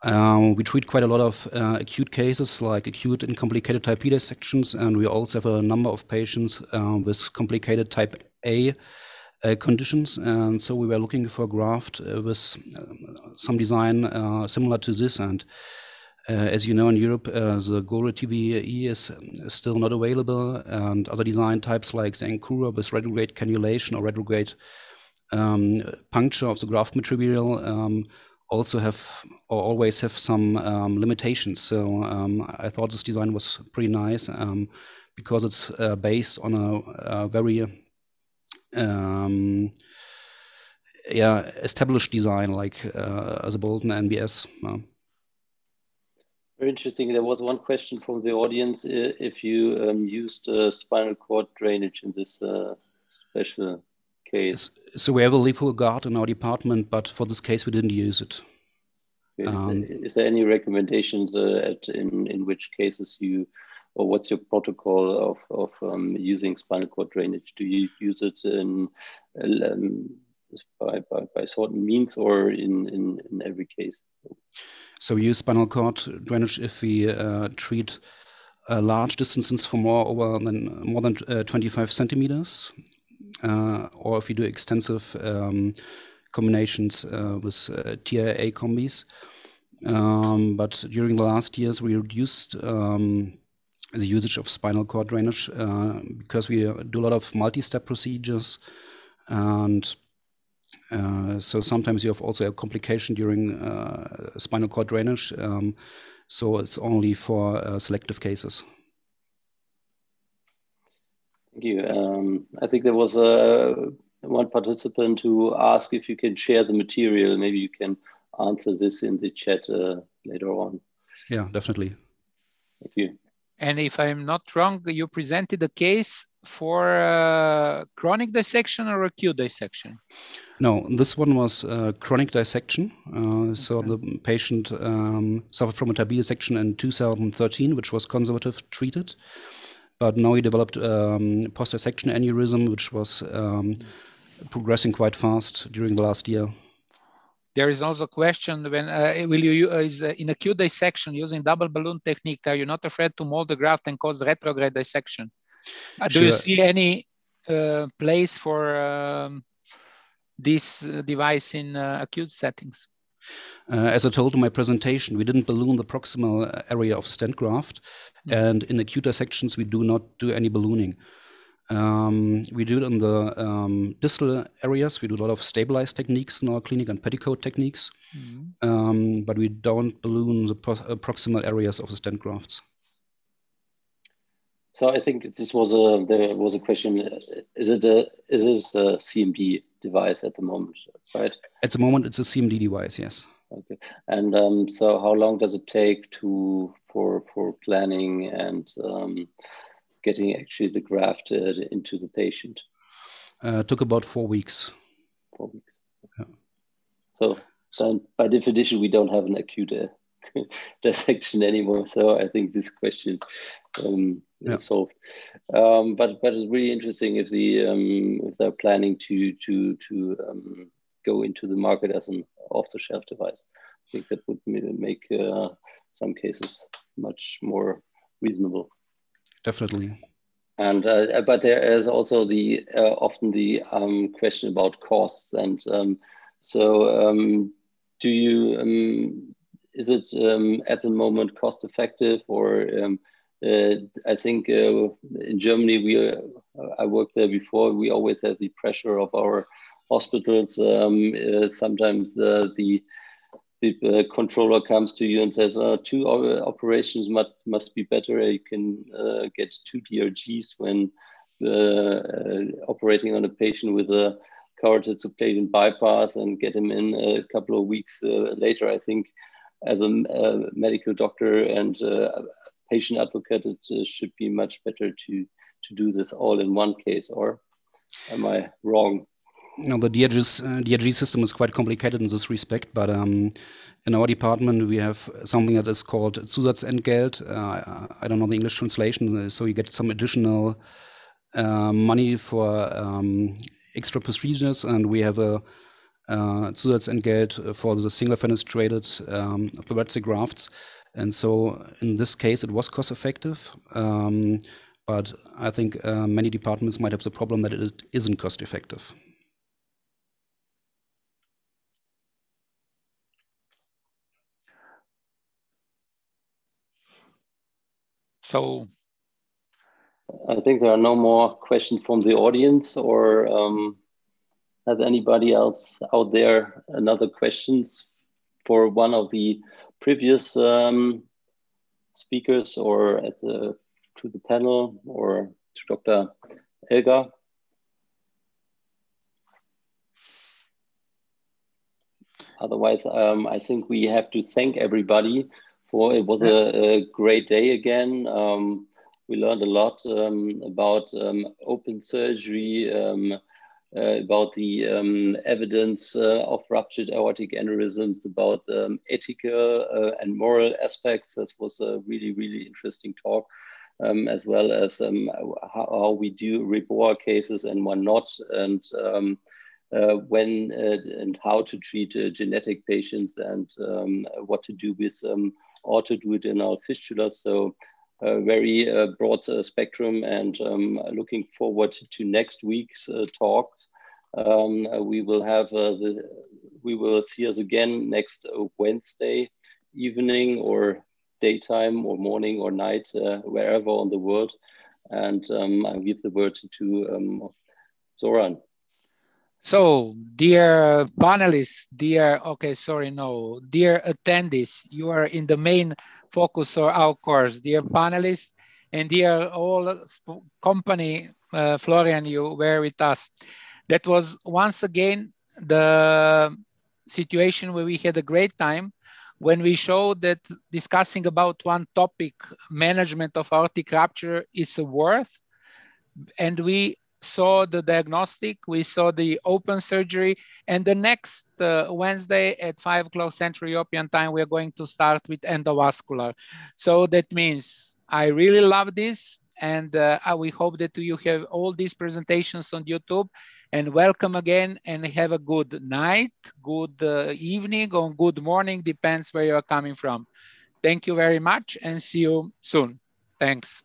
Um, we treat quite a lot of uh, acute cases, like acute and complicated type B dissections, and we also have a number of patients uh, with complicated type A uh, conditions. And so we were looking for a graft uh, with uh, some design similar to this. And as you know, in Europe, the Gore TBE is still not available, and other design types like the Ankura with retrograde cannulation or retrograde um, puncture of the graft material um, also have or always have some um, limitations. So um, I thought this design was pretty nice um, because it's uh, based on a, a very um, yeah, established design like uh, a Bolton NBS. Uh, Very interesting. There was one question from the audience if you um, used uh, spinal cord drainage in this uh, special case. So we have a LiquoGuard in our department, but for this case, we didn't use it. Okay. Um, is, there, is, there any recommendations uh, at in in which cases you, or what's your protocol of of um, using spinal cord drainage? Do you use it in um, by, by, by certain means or in, in, in every case? So we use spinal cord drainage if we uh, treat uh, large distances for more over than more than uh, 25 centimeters, uh, or if we do extensive um, combinations uh, with uh, TIA combis. Um, but during the last years, we reduced um, the usage of spinal cord drainage because we do a lot of multi-step procedures and uh, so sometimes you have also a complication during uh, spinal cord drainage. Um, so it's only for uh, selective cases. Thank you. Um, I think there was a, one participant who asked if you can share the material. Maybe you can answer this in the chat uh, later on. Yeah, definitely. Thank you. And if I'm not wrong, you presented a case for uh, chronic dissection or acute dissection? No, this one was uh, chronic dissection. Uh, so okay. the patient um, suffered from a TABI dissection in 2013, which was conservative treated. But now he developed um, post-dissection aneurysm, which was um, progressing quite fast during the last year. There is also a question when uh, will you use uh, in acute dissection using double balloon technique? Are you not afraid to mold the graft and cause retrograde dissection? Uh, do sure. you see any uh, place for um, this device in uh, acute settings? Uh, as I told in my presentation, we didn't balloon the proximal area of stent graft, mm -hmm. and in acute dissections we do not do any ballooning. Um, we do it in the um, distal areas. We do a lot of stabilized techniques in our clinic and petticoat techniques, mm-hmm. um, but we don't balloon the pro- uh, proximal areas of the stent grafts. So I think this was a there was a question: Is it a is this a CMD device at the moment, right? At the moment, it's a CMD device. Yes. Okay. And um, so, how long does it take to for for planning and um, getting actually the graft uh, into the patient? Uh, took about four weeks. Four weeks. Yeah. So, so by definition, we don't have an acute uh, dissection anymore. So I think this question um, yeah. is solved. Um, but but it's really interesting if the um, if they're planning to to to um, go into the market as an off-the-shelf device. I think that would make uh, some cases much more reasonable definitely. And uh, but there is also the uh, often the um, question about costs, and um, so um, do you um, is it um, at the moment cost effective or um, uh, I think uh, in Germany we uh, I worked there before. We always have the pressure of our hospitals. Uh, sometimes the the uh, controller comes to you and says, uh, two operations must, must be better. You can uh, get two DRGs when uh, operating on a patient with a carotid subclavian bypass and get him in a couple of weeks uh, later. I think as a medical doctor and patient advocate, it should be much better to, to do this all in one case, or am I wrong? You know, the DRG, uh, DRG system is quite complicated in this respect, but um, in our department we have something that is called Zusatzentgelt. Uh, I don't know the English translation, uh, so you get some additional uh, money for um, extra procedures, and we have a uh, Zusatzentgelt for the single fenestrated um, thoracic grafts. And so in this case, it was cost effective. Um, but I think uh, many departments might have the problem that it isn't cost effective. So I think there are no more questions from the audience or um, has anybody else out there another questions for one of the previous um, speakers or at the to the panel or to Dr. Elger? Otherwise, um, I think we have to thank everybody for it was a, a great day again. Um, we learned a lot um, about um, open surgery, um, uh, about the um, evidence uh, of ruptured aortic aneurysms, about um, ethical uh, and moral aspects. This was a really, really interesting talk. Um, as well as um, how, how, we do REBOA cases and when not, and um, when uh, and how to treat uh, genetic patients and um, what to do with um, aortoduodenal fistulas. So a very uh, broad uh, spectrum and um, looking forward to next week's uh, talks. Um, we will have the, we will see us again next Wednesday evening or daytime or morning or night, wherever on the world. And um, I'll give the word to um, Zoran. So, dear panelists, dear, okay, sorry, no, dear attendees, you are in the main focus of our course. Dear panelists and dear all company, uh, Florian, you were with us. That was once again the situation where we had a great time when we showed that discussing about one topic, management of aortic rupture is worth, and we saw the diagnostic, we saw the open surgery, and the next uh, Wednesday at 5 o'clock Central European time, we are going to start with endovascular. So that means I really love this, and uh, we hope that you have all these presentations on YouTube. And welcome again, and have a good night, good uh, evening, or good morning, depends where you are coming from. Thank you very much, and see you soon. Thanks.